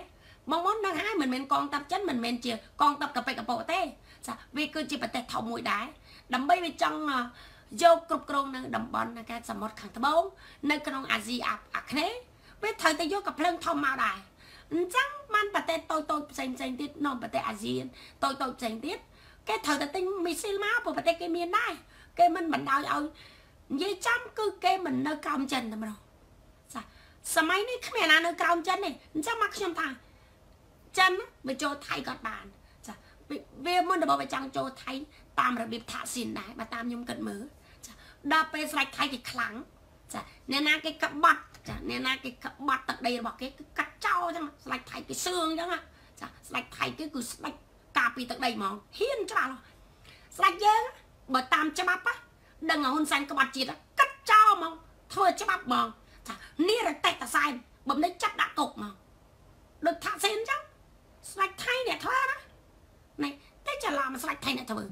បងប្អូនដឹងហើយមិនមែនកងទ័ពចិនមិនមែនជាកងទ័ពកប៉ិកកពកទេចាវាគឺជាប្រទេសធំមួយដែរដើម្បីវាចង់យកគ្រប់គ្រងនៅតំបន់កាសមុទ្រខាងត្បូងនៅក្នុងអាស៊ីអាគ្នេយ៍វាត្រូវតែយកកភ្លើងធំមកដែរអញ្ចឹងបានប្រទេសតូចតូចផ្សេងផ្សេងទៀតនៅប្រទេសអាស៊ានតូចតូចផ្សេងទៀតគេត្រូវតែទិញមីស៊ីលមកព្រោះប្រទេសគេមានដែរគេមិនបណ្ដោយឲ្យនិយាយចាំគឺគេមិននៅក្រោមចិនតែម្ដងចាសម័យនេះគ្មានណានៅក្រោមចិនទេអញ្ចឹងមកខ្ញុំថា ចិនវាចូលថៃក៏បានចាវាមិនរបស់វាចង់ចូលថៃតាមរបៀបថាស៊ីនដែរបើតាមខ្ញុំគិតមើលចាដល់ពេលស្រេចថៃគេខ្លាំងចាអ្នកណាគេក្បត់ចាអ្នកណាគេក្បត់ទឹកដីរបស់គេគឺកាត់ចោលចឹងស្លាច់ថៃគេសឿងចឹងចាស្លាច់ថៃគេគឺស្ដាច់ការពីទឹកដីហ្មងហ៊ានច្បាស់ស្ដាច់យើងបើតាមច្បាប់ដឹងឲ្យហ៊ុនសែនក្បត់ជាតិកាត់ចោលហ្មងធ្វើច្បាប់ហ្មងចានេះរតេតសែនបំនេះចាប់ដាក់គុកហ្មងដូចថាសេនចឹង ស្ដាច់ថៃអ្នកធ្វើណានេះតែច្រឡំស្ដាច់ថៃអ្នកធ្វើ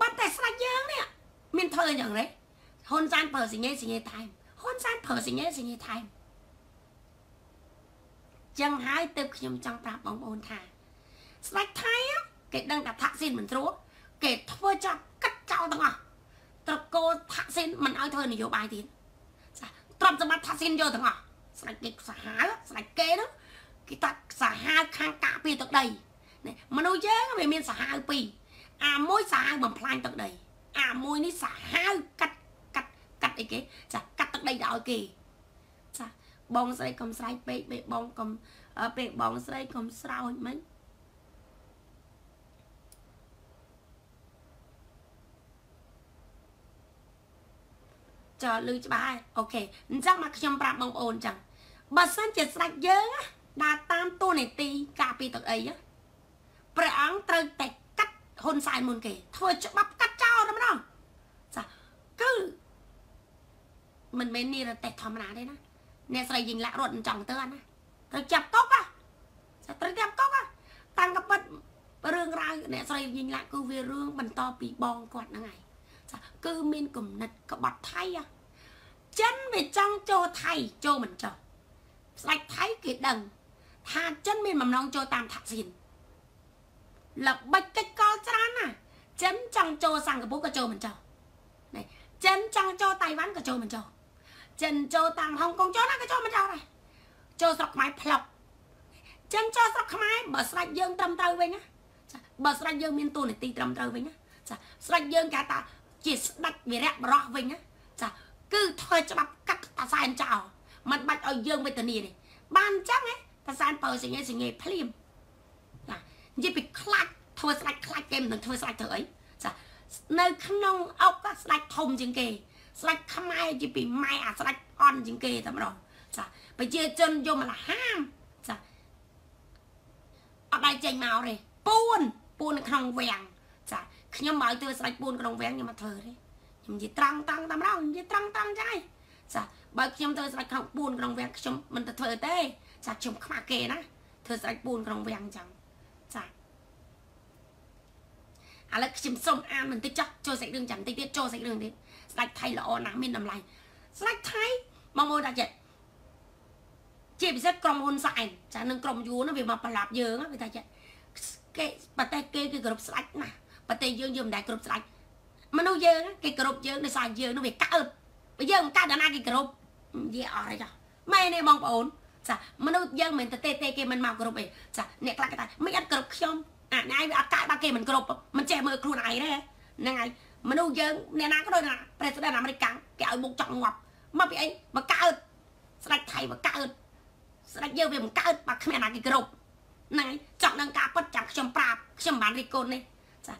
បាត់តែស្ដាច់យើងនេះមានធ្វើយ៉ាងไรហ៊ុនសែនប្រើសញ្ញេសញ្ញេថៃហ៊ុនសែនប្រើសញ្ញេសញ្ញេថៃចឹងហើយទើបខ្ញុំចង់ប្រាប់បងប្អូនថា ស្ដេចថៃគេដឹងថាថាក់ស៊ីនមិនស្រួលគេធ្វើចាប់កាត់ចោលទាំងអស់ត្រកូលថាក់ស៊ីនមិនឲ្យធ្វើនយោបាយទៀតចាទ្រព្យសម្បត្តិថាក់ស៊ីនយកទាំងអស់ស្ដេចគេសាហាវស្ដេចគេនោះ គេតាសាហាវខាងកាពារទឹកដីនេះមនុស្សយើងវាមានសាហាវពីរអាមួយសាហាវបំផ្លាញទឹកដី អាមួយនេះសាហាវកាត់កាត់កាត់អីគេចាកាត់ទឹកដីទៅឲ្យគេចាបងស្រីកុំស្រែកពេកពេកបងកុំពេកបងស្រីកុំស្រោចមិនចលឺច្បាស់ហើយអូខេអញ្ចឹងមកខ្ញុំប្រាប់បងប្អូនអញ្ចឹងបើសិនជាស្ដេចយើង ដើរតាមតួនាទីការពីទឹកអីព្រះអង្គត្រូវតែកាត់ហ៊ុនសែនមុនគេធ្វើច្បាប់កាត់ចោលតែម្ដងចាគឺមិនមែននិរទេសធម្មតាទេណាអ្នកស្រីយិងលាក់រត់ចង់ទៅណាត្រូវចាប់កុកហ៎ចាត្រូវចាប់កុកហ៎តាំងកប៉ិតរឿងរ៉ាវអ្នកស្រីយិងលាក់គឺវារឿងបន្តពីបងគាត់ហ្នឹងហើយចាគឺមានគំនិតក្បត់ថៃហ៎ចិនវាចង់ចូលថៃចូលមិនចោះស្ដេចថៃគេដឹង ថាចិនមានបំណងចូលតាមថាក់ស៊ីនល្បិចកិច្ចកលច្រើនណាចិនចង់ចូលសិង្ហបុរីក៏ចូលមិនចោះនេះចិនចង់ចូលតៃវ៉ាន់ក៏ចូលមិនចោះចិនចូលតាមហុងកុងចូលណាក៏ចូលមិនចោះដែរចូលស្រុកខ្មែរផ្លុកចិនចូលស្រុកខ្មែរបើស្ដេចយើងត្រឹមត្រូវវិញណាចាបើស្ដេចយើងមានទូនាទីត្រឹមត្រូវវិញណាចាស្ដេចយើងគេថាជាស្ដេចវីរៈបរោះវិញណាចាគឺធ្វើច្បាប់កាត់តាសែនចោលមិនបាច់ឲ្យយើងវេទនានេះបានអញ្ចឹង ណាតាសែនបើសញ្ញេសញ្ញេភ្លាមណានិយាយពីខ្លាច់ធ្វើស្ដាច់ខ្លាច់គេមិននឹងធ្វើស្ដាច់ធ្វើអីចានៅក្នុងអុកស្ដាច់ធំជាងគេ ស្ដាច់ខ្មែរជាពីម៉ែអាស្ដាច់អន់ជាងគេតែម្ដងចាប្រជាជនយកម្ល៉េះហាមចាអត់ដៃចេញមកទេពួនពួននៅក្នុងវាំងចាខ្ញុំមកឲ្យធ្វើស្ដាច់ពួនក្នុងវាំងខ្ញុំមកធ្វើទេខ្ញុំនិយាយត្រង់ត្រង់តែម្ដងនិយាយត្រង់ត្រង់ចឹងឯងចាបើខ្ញុំធ្វើស្ដាច់ក្នុងពួនក្នុងវាំងខ្ញុំមិនទៅធ្វើទេ ចាខ្ញុំខ្មាស់គេណាធ្វើស្ដាច់ពួនក្នុងវាំងចឹងចាឥឡូវខ្ញុំសុំអានបន្តិចចុះចូលសាច់រឿងចាំបន្តិចទៀតចូលសាច់រឿងទៀតស្ដាច់ថៃល្អណាស់មានតម្លៃស្ដាច់ថៃមកមើលតាចិត្តជាពិសេសក្រុមហ៊ុនសែនចានឹងក្រុមយួនវាមកប្រឡាប់យើងវាថាចេះគេប្រទេសគេគឺគ្រប់ស្ដាច់ណាស់ប្រទេសយើងយើងមិនដែលគ្រប់ស្ដាច់មនុស្សយើងគេគ្រប់យើងដោយសារយើងនោះវាកើតបើយើងមិនកើតដល់ណាគេគ្រប់និយាយអស់ហើយចាម៉ែនេះបងប្អូន ចាមនុស្សយើងមិនទៅទេទេគេមិនមកគ្រប់ទេចាអ្នកខ្លះគេថាមិនអត់គ្រប់ខ្ញុំអាណៃវាអត់កាយបាត់គេមិនគ្រប់មិនចេះមើលខ្លួនឯងទេហ្នឹងហើយមនុស្សយើងអ្នកណាក៏ដូចណាប្រេសិដេនអាមេរិកគេឲ្យមុខចង់ងាប់មកពីអីមកកើតស្ដេចថៃមកកើតស្ដេចយើងវាមិនកើតបើគ្មានណាគេគ្រប់ហ្នឹងហើយចង់នឹងការពិតចាំខ្ញុំប្រាប់ខ្ញុំបានរីកូននេះចា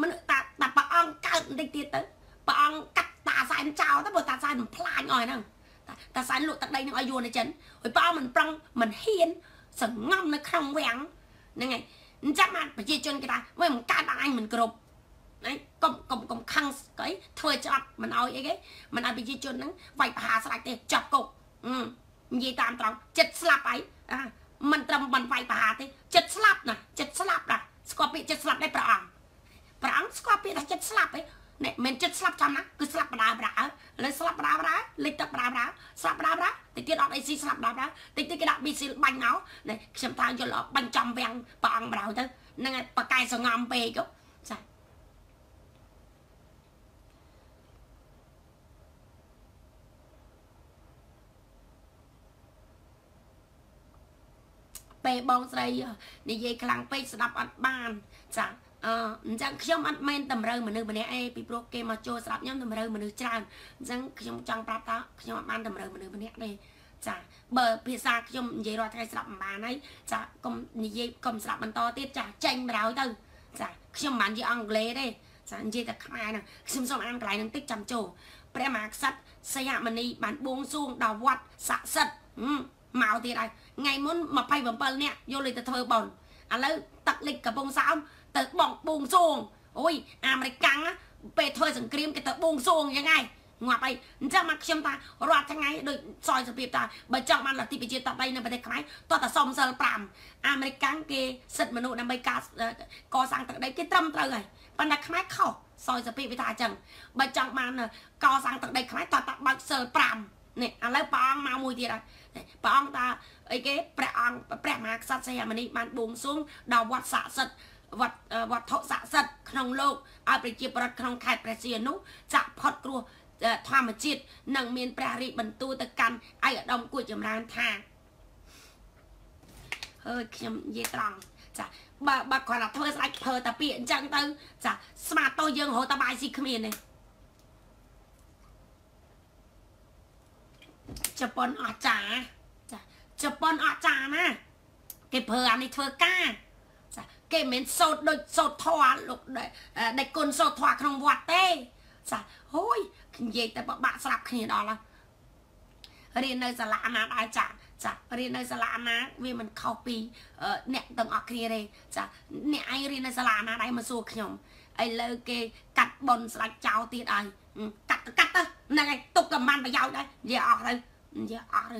មនុស្សតាតាព្រះអង្គកើតបន្តិចទៀតទៅព្រះអង្គកាត់តាសែនចោលទៅបើតាសែនមិនផ្លាញអស់ហ្នឹង តាសែនលក់ទឹកដីនឹងឲ្យយួនឯចិនហើយព្រះអង្គមិនប្រឹងមិនហ៊ានសងំនៅក្នុងវាំងហ្នឹងហើយអញ្ចឹងបានប្រជាជនគេថាវាមិនកើតបានអញមិនគ្រប់ណាកុំកុំកុំខឹងស្អីធ្វើច្បាប់មិនឲ្យអីគេមិនឲ្យប្រជាជនហ្នឹងវាយបហាស្រេចទេចាប់គុកនិយាយតាមត្រង់ចិត្តស្លាប់អីអាមិនត្រឹមមិនវាយបហាទេចិត្តស្លាប់ណាចិត្តស្លាប់ណាស្គាល់ពាក្យចិត្តស្លាប់ដែរព្រះអង្គព្រះអង្គស្គាល់ពាក្យថាចិត្តស្លាប់ឯង នេះមិនចិត្តស្លាប់ចាំណាគឺស្លាប់បដាបដាឥឡូវស្លាប់បដាបដាលេខទឹកបដាបដាស្លាប់បដាបដាតិចទៀតអត់អីស៊ីស្លាប់បដាបដាតិចទៀតគេដាក់ប៊ីស៊ីលបាញ់មកនេះខ្ញុំថាយល់បាញ់ចំវាំងព្រះអង្គបដៅទៅហ្នឹងហើយបកែសងំពេកចាពេលបងស្រីនិយាយខ្លាំងពេកស្ដាប់អត់បានចា អអញ្ចឹងខ្ញុំអត់មែនតម្រូវមនុស្សម្នាក់ឯងពីព្រោះគេមកចូលស្ដាប់ខ្ញុំតម្រូវមនុស្សច្រើនអញ្ចឹងខ្ញុំចង់ប្រាប់ថាខ្ញុំអត់បានតម្រូវមនុស្សម្នាក់ទេចាបើភាសាខ្ញុំនិយាយរាល់ថ្ងៃស្ដាប់មិនបានហើយចាកុំនិយាយកុំស្ដាប់បន្តទៀតចាចេញបដ ாய் ទៅចាខ្ញុំមិននិយាយអង់គ្លេសទេចានិយាយតែខ្មែរហ្នឹងខ្ញុំសូមអានកន្លែងហ្នឹងតិចចាំចូលព្រះមហាក្សត្រសយមនីបានបួងសួងដល់វត្តស័ក្តិសិទ្ធិមកទៀតហើយថ្ងៃមុន27នាក់យកលេខទៅធ្វើបន់ឥឡូវទឹកលិចកំពង់សោម ទៅបងបួងសួងអូយអាមេរិកាំងពេលធ្វើសង្គ្រាមគេទៅបួងសួងយ៉ាងហ្នឹងងាប់អីអញ្ចឹងមកខ្ញុំថារាល់ថ្ងៃដូចសយសភាពថាបើចង់បានលទ្ធិប្រជាធិបតេយ្យនៅប្រទេសខ្មែរតោះតែសុំសិល5អាមេរិកាំងគេសិទ្ធិមនុស្សដើម្បីការកសាងទឹកដីគេត្រឹមត្រូវហើយប៉ុន្តែខ្មែរខុសសយសភាពវាថាអញ្ចឹងបើចង់បានកសាងទឹកដីខ្មែរតោះតែបើកសិល5នេះឥឡូវព្រះអង្គមកមួយទៀតហើយព្រះអង្គថាអីគេព្រះអង្គព្រះមហាក្សត្រសីហមុនីបានបួងសួងដល់វត្តស័ក្តិសិទ្ធិ វត្តវត្ថុស័ក្តិសិទ្ធិក្នុងលោកឲ្យប្រជាប្រដ្ឋក្នុងខេត្តព្រះសីហនុចាក់ផុតគ្រោះធម្មជាតិនិងមានព្រះរាជបន្ទូលទៅកាន់ឯកឧត្តមគួចចម្រើនថាហើយខ្ញុំនិយាយត្រង់ចាបើបើគាត់ថាធ្វើស្ដេចធ្វើតែពាក្យអញ្ចឹងទៅចាស្មាតតោយើងរហូតតបាយស៊ីគ្មានទេជប៉ុនអស្ចារ្យចាជប៉ុនអស្ចារ្យណាគេប្រើអានេះធ្វើការ ចាគេមិនមែនសោតដូចសោតធွာលោកដេចគុណសោតធွာក្នុងវត្តទេចាហូយនិយាយតែបបាក់ស្រាប់គ្នាដល់ហើយរៀននៅសាលាណាដែរចាចារៀននៅសាលាណាវាមិនខុសពីអ្នកទាំងអស់គ្នាទេចាអ្នកឯងរៀននៅសាលាណាដែរមកសួរខ្ញុំឥឡូវគេកាត់ប៉ុនស្ដាច់ចោលទៀតហើយកាត់ទៅកាត់ទៅហ្នឹងហើយទុកក៏បានប្រយោជន៍ដែរនិយាយអស់ទៅនិយាយអស់ទៅ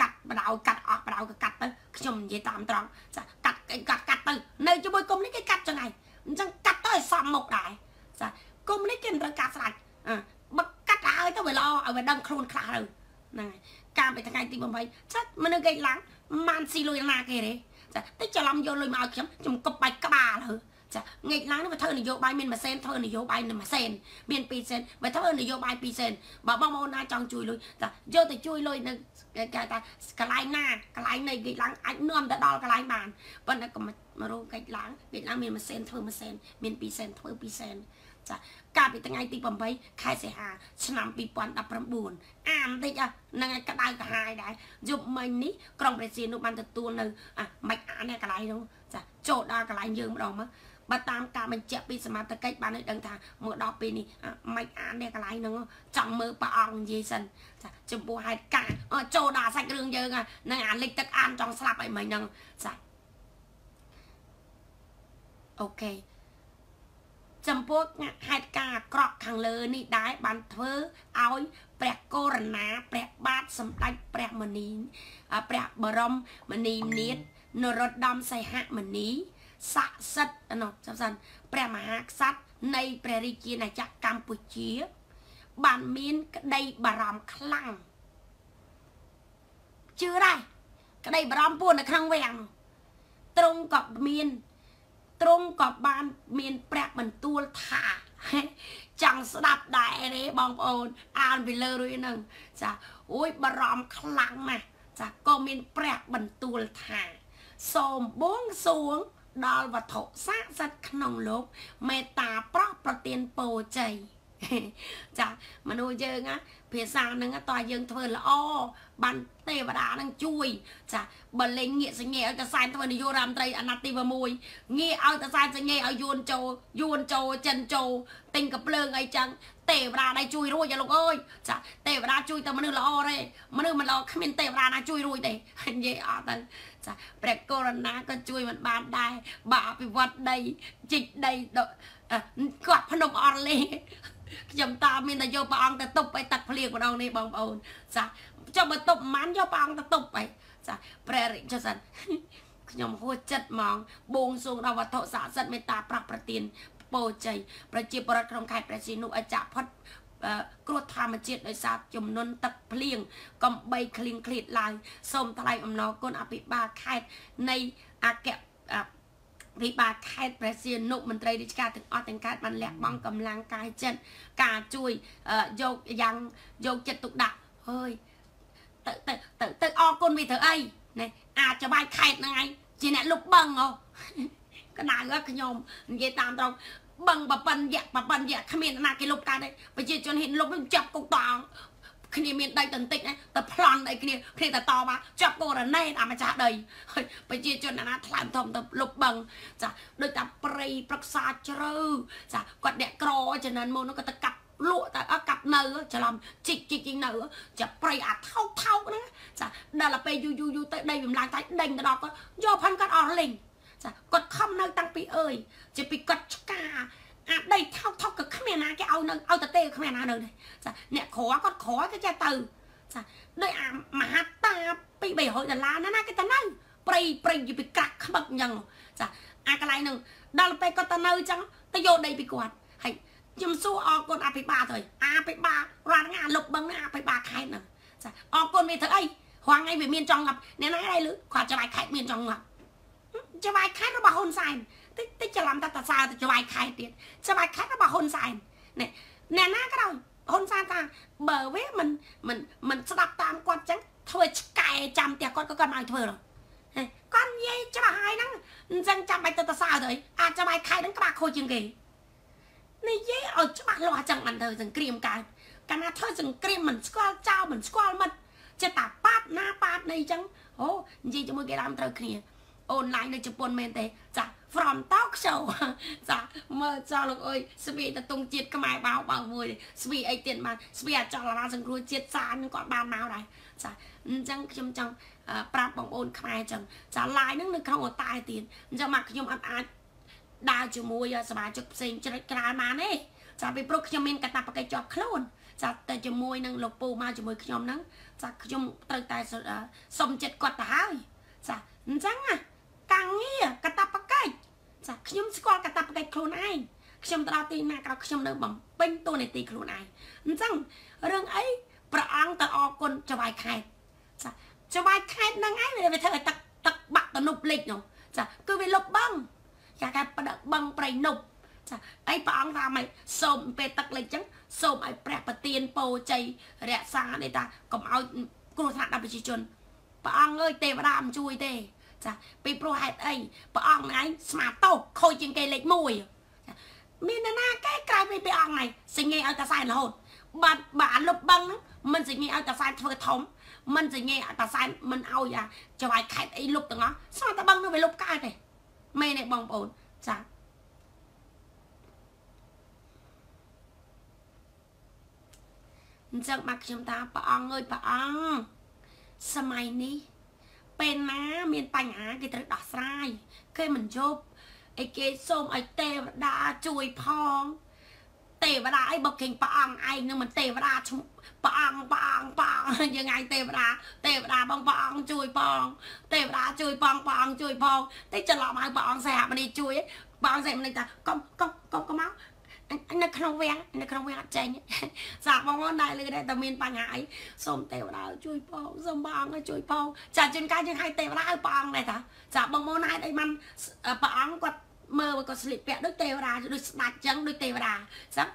កាត់បដៅកាត់អស់បដៅក៏កាត់ទៅខ្ញុំនិយាយតាមត្រង់ចាកាត់កាត់កាត់ទៅនៅជាមួយគុំនេះគេកាត់ចឹងហើយអញ្ចឹងកាត់ទៅឲ្យសមមុខដែរចាគុំនេះគេមិនត្រូវកាត់ស្ដាច់បើកាត់ហើយទៅវាល្អឲ្យវាដឹងខ្លួនខ្លះទៅហ្នឹងហើយកាលពីថ្ងៃទី8ចាមនុស្សគេឡើងម៉ានស៊ីលុយណាគេទេចាតិចច្រឡំយកលុយមកឲ្យខ្ញុំខ្ញុំគប់បាច់ក្បាលទៅ ចាងាកឡើងនេះវាធ្វើនយោបាយមានមួយសេនធ្វើនយោបាយមួយសេនមាន2សេនបើធ្វើនយោបាយ2សេនបើបងប្អូនណាចង់ជួយលុយចាយកទៅជួយលុយនៅគេថាកន្លែងណាកន្លែងនៃគេឡើងអាចនាំទៅដល់កន្លែងបានប៉ុន្តែកុំមករោកិច្ចឡើងគេឡើងមានមួយសេនធ្វើមួយសេនមាន2សេនធ្វើ2សេនចាកាលពីថ្ងៃទី8ខែសីហាឆ្នាំ2019អាបន្តិចហ្នឹងឯងក្តៅក្រហាយដែរយប់មិញនេះក្រុងប្រេស៊ីនោះបានទទួលនៅអាមិនអានេះកន្លែងនោះចាចូលដល់កន្លែងយើងម្ដងមក បើតាមការបញ្ជាក់ពីសមាជិកបានឲ្យដឹងថាមកដល់ពេលនេះមិនអាននេះកន្លែងហ្នឹងចង់មើលព្រះអង្គនិយាយសិនចាចំពោះហេតុការចូលដល់សាច់រឿងយើងហ្នឹងអាលិចទឹកអានចង់ស្លាប់អីមិញហ្នឹងចាអូខេចំពោះហេតុការណ៍អាក្រក់ខាងលើនេះដែរបានធ្វើឲ្យព្រះកូរណាព្រះបាទសម្ដេចព្រះមនីព្រះបរមមនីនាថនរោត្តមសីហមុនី ស័ក្តិសិទ្ធិណោះចាំសិនព្រះមហាក្សត្រនៃព្រះរាជាណាចក្រកម្ពុជា បានមានក្តីបារម្ភខ្លាំងជឿដែរក្តីបារម្ភពួននៅក្នុងវាំងទ្រង់ក៏មានទ្រង់ក៏បានមានព្រះបន្ទូលថាចង់ស្ដាប់ដែរទេបងប្អូនអានពីលើរួយហ្នឹងចាអូយបារម្ភខ្លាំងណាស់ចាក៏មានព្រះបន្ទូលថា សូមបួងសួង ដល់វត្ថុស័ក្តិសិទ្ធិក្នុងលោក មេត្តាប្រោះប្រទានពរជ័យចាមនុស្សយើងណាភាសាហ្នឹងតើយើងធ្វើល្អបានទេវតានឹងជួយ ចាបើលេងងាកសញ្ញេឲ្យតសែនធ្វើនយោបាយរដ្ឋមន្ត្រីអាណត្តិទី6ងាកឲ្យតសែនសញ្ញេឲ្យយួនចូលយួនចូលចិនចូលទិញកភ្លើងអីចឹង ទេវតាដៃជួយរួចលោកអើយចាទេវតាជួយតែមនុស្សល្អទេមនុស្សមិនល្អគ្មានទេវតាណាជួយរួចទេនិយាយអត់ទៅចាព្រះកូរណាក៏ជួយមិនបានដែរបើអភិវឌ្ឍដីជីកដីគាត់ភ្នំអរលេខ្ញុំតាមានតែយកព្រះអង្គទៅទប់ឲ្យទឹកភ្លៀងម្ដងនេះបងប្អូនចាចុះបើទប់មិនបានយកព្រះអង្គទៅទប់ឲ្យចាព្រះរិទ្ធចុះសិនខ្ញុំហួចចិត្តហ្មងបួងសួងដល់វត្ថុស័ក្តិសិទ្ធិមេត្តាប្រោះប្រទាន ពោជ័យប្រជាពលរដ្ឋក្នុងខេត្តព្រះសីហនុឲ្យចាក់ផុតគ្រោះធម្មជាតិដោយសារចំនួនទឹកភ្លៀងកំបីឃ្លៀងឃ្លាតឡើងសូមថ្លែងអំណរគុណអភិបាលខេត្តនៃអគ្គវិបាលខេត្តព្រះសីហនុមន្ត្រីរាជការទាំងអស់ទាំងកើតបានលះបង់កម្លាំងកាយចិត្តការជួយយកយ៉ាងយកចិត្តទុកដាក់ហើយទៅទៅទៅទៅអរគុណវាធ្វើអីណែអាចចបាយខេត្តហ្នឹងឯងជាអ្នកលុបបឹងអូកណ្ដៅខ្ញុំនិយាយតាមត្រង់ បឹងបបិនយៈបបិនយៈគ្មានណាគេលុបកើតទេប្រជាជនហ៊ានលុបចាប់គុកតងគ្នាមានដីតន្តិចណាតែប្លន់ដីគ្នាគ្នាតែតមកចាប់កូរ៉េណេអាម្ចាស់ដីហើយប្រជាជនណាថ្លើមធំទៅលុបបឹងចាដូចតែព្រៃប្រឹក្សាជ្រៅចាគាត់អ្នកក្រចំណិនមកនោះក៏ទៅកាប់លក់តែអត់កាប់នៅច្រឡំជីកជីកជីកនៅចាប្រៃអាថោកថោកហ្នឹងចាដល់ទៅពេលយូរយូរយូរទៅដីវាម្លាំងតែដេញទៅដល់គាត់យកផាន់គាត់អស់លេង ចាគាត់ខំនៅតាំងពីអើយជាពីគាត់ឆ្កាអាដីថោកថោកក៏គ្មានណាគេឲ្យនៅឲ្យតទេគ្មានណានៅទេចាអ្នកក្រគាត់ក្រគេចេះទៅចាដោយអាមហាតាពី300ដុល្លារណាណាគេទៅនៅព្រៃព្រៃពីក្រាក់ខ្មឹកអញ្ចឹងចាអាកន្លែងហ្នឹងដល់ពេលគាត់ទៅនៅអញ្ចឹងទៅយកដីពីគាត់ហើយខ្ញុំសួរអរគុណអភិបាលទៅអភិបាលរាល់ថ្ងៃលុបបឹងអភិបាលខេត្តហ្នឹងចាអរគុណវាធ្វើអីរាល់ថ្ងៃវាមានចង់ងាប់អ្នកណាដែរលឺគាត់ច្បាយខេត្តមានចង់ងាប់ ច្បាយខេត្តរបស់ហ៊ុនសែនតិចតិចច្រឡំតែតសើទៅច្បាយខេត្តទៀតច្បាយខេត្តរបស់ហ៊ុនសែននេះអ្នកណាក៏ដោយហ៊ុនសែនថាបើវាមិនមិនមិនស្ដាប់តាមគាត់ចឹងធ្វើឆ្កែចាំផ្ទះគាត់ក៏គាត់មកឲ្យធ្វើគាត់និយាយច្បាស់ហើយហ្នឹងអញ្ចឹងចាំបាច់ទៅតសើទៅអាចច្បាយខេត្តហ្នឹងក្បាក់ខូចជាងគេនិយាយឲ្យច្បាស់លាស់ចឹងបានទៅសង្គ្រាមកើតកាលណាធ្វើសង្គ្រាមមិនស្គាល់ចោលមិនស្គាល់មិត្តចិត្តតាប៉ាតណាប៉ាតនេះចឹងអូនិយាយជាមួយគេដើមត្រូវគ្នា អូនឡាញនៅជប៉ុនមែនទេចា from talk show ចាមើលចោលលោកអើយស្វីតតុងជាតិខ្មែរបោបោមួយស្វីអីទៀតបានស្វីអាចលបានសង្គ្រោះជាតិសានគាត់បានមកដែរចាអញ្ចឹងខ្ញុំចង់ប្រាប់បងប្អូនខ្មែរអញ្ចឹងចាឡាយហ្នឹងនៅក្នុងអតែទៀតអញ្ចឹងមកខ្ញុំអត់អាចដើរជាមួយសមាជិកផ្សេងជ្រិតក្រៅបានទេចាពីព្រោះខ្ញុំមានកតាបកិច្ចជាប់ខ្លួនចាតែជាមួយនឹងលោកពូមកជាមួយខ្ញុំហ្នឹងចាខ្ញុំត្រូវតែសុំចិត្តគាត់ទៅហើយចាអញ្ចឹងណា កាំងងារកតាបកិច្ចចាខ្ញុំស្គាល់កតាបកិច្ចខ្លួនឯងខ្ញុំទៅដល់ទីណាក៏ខ្ញុំនៅបំពេញតួនាទីខ្លួនឯងអញ្ចឹងរឿងអីព្រះអង្គទៅអរគុណចវាយខេតចាចវាយខេតហ្នឹងឯងវាធ្វើឲ្យទឹកទឹកបាក់តនុបលេចនោះចាគឺវាលុបបង់ចាគេបដិបង់ប្រៃនុបចាអីព្រះអង្គថាម៉េចសូមពេលទឹកលេចចឹងសូមឲ្យព្រះប្រទានពរជ័យរក្សានេះតាកុំឲ្យគ្រោះថ្នាក់ដល់ប្រជាជនព្រះអង្គអើយទេវតាមិនជួយទេ ចាពីព្រោះហេតុអីព្រះអង្គឯងស្មាតោខូចជាងគេលេខ1មានណាគេក្រៅពីព្រះអង្គឯងសញ្ញេឲ្យតាសែនរហូតបាត់បាលុបបឹងមិនសញ្ញេឲ្យតាសែនធ្វើធំមិនសញ្ញេឲ្យតាសែនមិនឲ្យអាចវាយខេតអីលុបទាំងអស់ស្មាតបឹងនឹងវាលុបកើតទេមែនទេបងប្អូនចាអញ្ចឹងបាទខ្ញុំតាព្រះអង្គអើយព្រះអង្គសម័យនេះ ពេលណាមានបញ្ហាគេត្រូវដោះស្រាយគេមិនយប់អីគេសូមឲ្យទេវតាជួយផង ទេវតាអីបើគេព្រះអង្គឯងនឹងមិនទេវតាឈ្មោះព្រះអង្គព្រះអង្គព្រះអង្គយើងឯងទេវតាទេវតាបងព្រះអង្គជួយផង ទេវតាជួយផងព្រះអង្គជួយផងតែច្រឡំឲ្យព្រះអង្គសហមនីជួយព្រះអង្គសហមនីថាកុំកុំកុំកុំមក នៅក្នុងវាំងនៅក្នុងវាំងអត់ចេញសាបងប្អូនដែលលើតែមានបញ្ហាអីសូមទេវតាជួយផងសូមព្រះអង្គជួយផងចាជួនកាលយើងហៅទេវតាឲ្យព្រះអង្គដែរតាចាបងប្អូនហេតុអីបានព្រះអង្គគាត់មើលគាត់ស្លៀកពាក់ដូចទេវតាដូចស្ដាច់ចឹងដូចទេវតាចឹង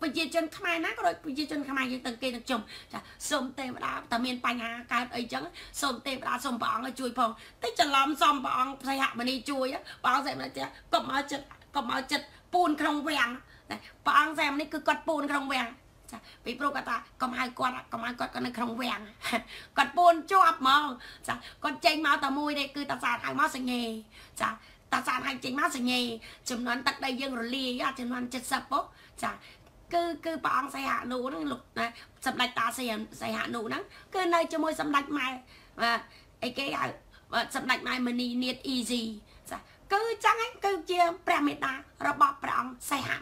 ប្រជាជនខ្មែរណាក៏ដូចប្រជាជនខ្មែរយើងទាំងគេទាំងខ្ញុំចាសូមទេវតាតែមានបញ្ហាកើតអីចឹងសូមទេវតាសូមព្រះអង្គឲ្យជួយផងតិចច្រឡំសូមព្រះអង្គផ្ទៃហមនីជួយព្រះអង្គសែមនេះកុំឲ្យចិត្តកុំឲ្យចិត្តពូនក្នុងវាំង តែព្រះអង្គសែមនេះគឺគាត់ពូនក្នុងវាំងចាពីព្រោះគាត់ថាកុំហៅគាត់កុំហៅគាត់គាត់នៅក្នុងវាំងគាត់ពូនជាប់ហ្មងចាគាត់ចេញមកតែមួយទេគឺតាសាទហៅមកសញ្ញេចាតាសាទហៅចេញមកសញ្ញេចំនួនទឹកដីយើងរលាយចំនួន70ពុចាគឺគឺព្រះអង្គសីហនុហ្នឹងលោកសម្ដេចតាសីសីហនុហ្នឹងគឺនៅជាមួយសម្ដេចម៉ែអីគេហៅសម្ដេចម៉ែមនីនៀតអ៊ីស៊ីចាគឺចឹងហ្នឹងគឺជាព្រះមេត្តារបស់ព្រះអង្គសីហៈ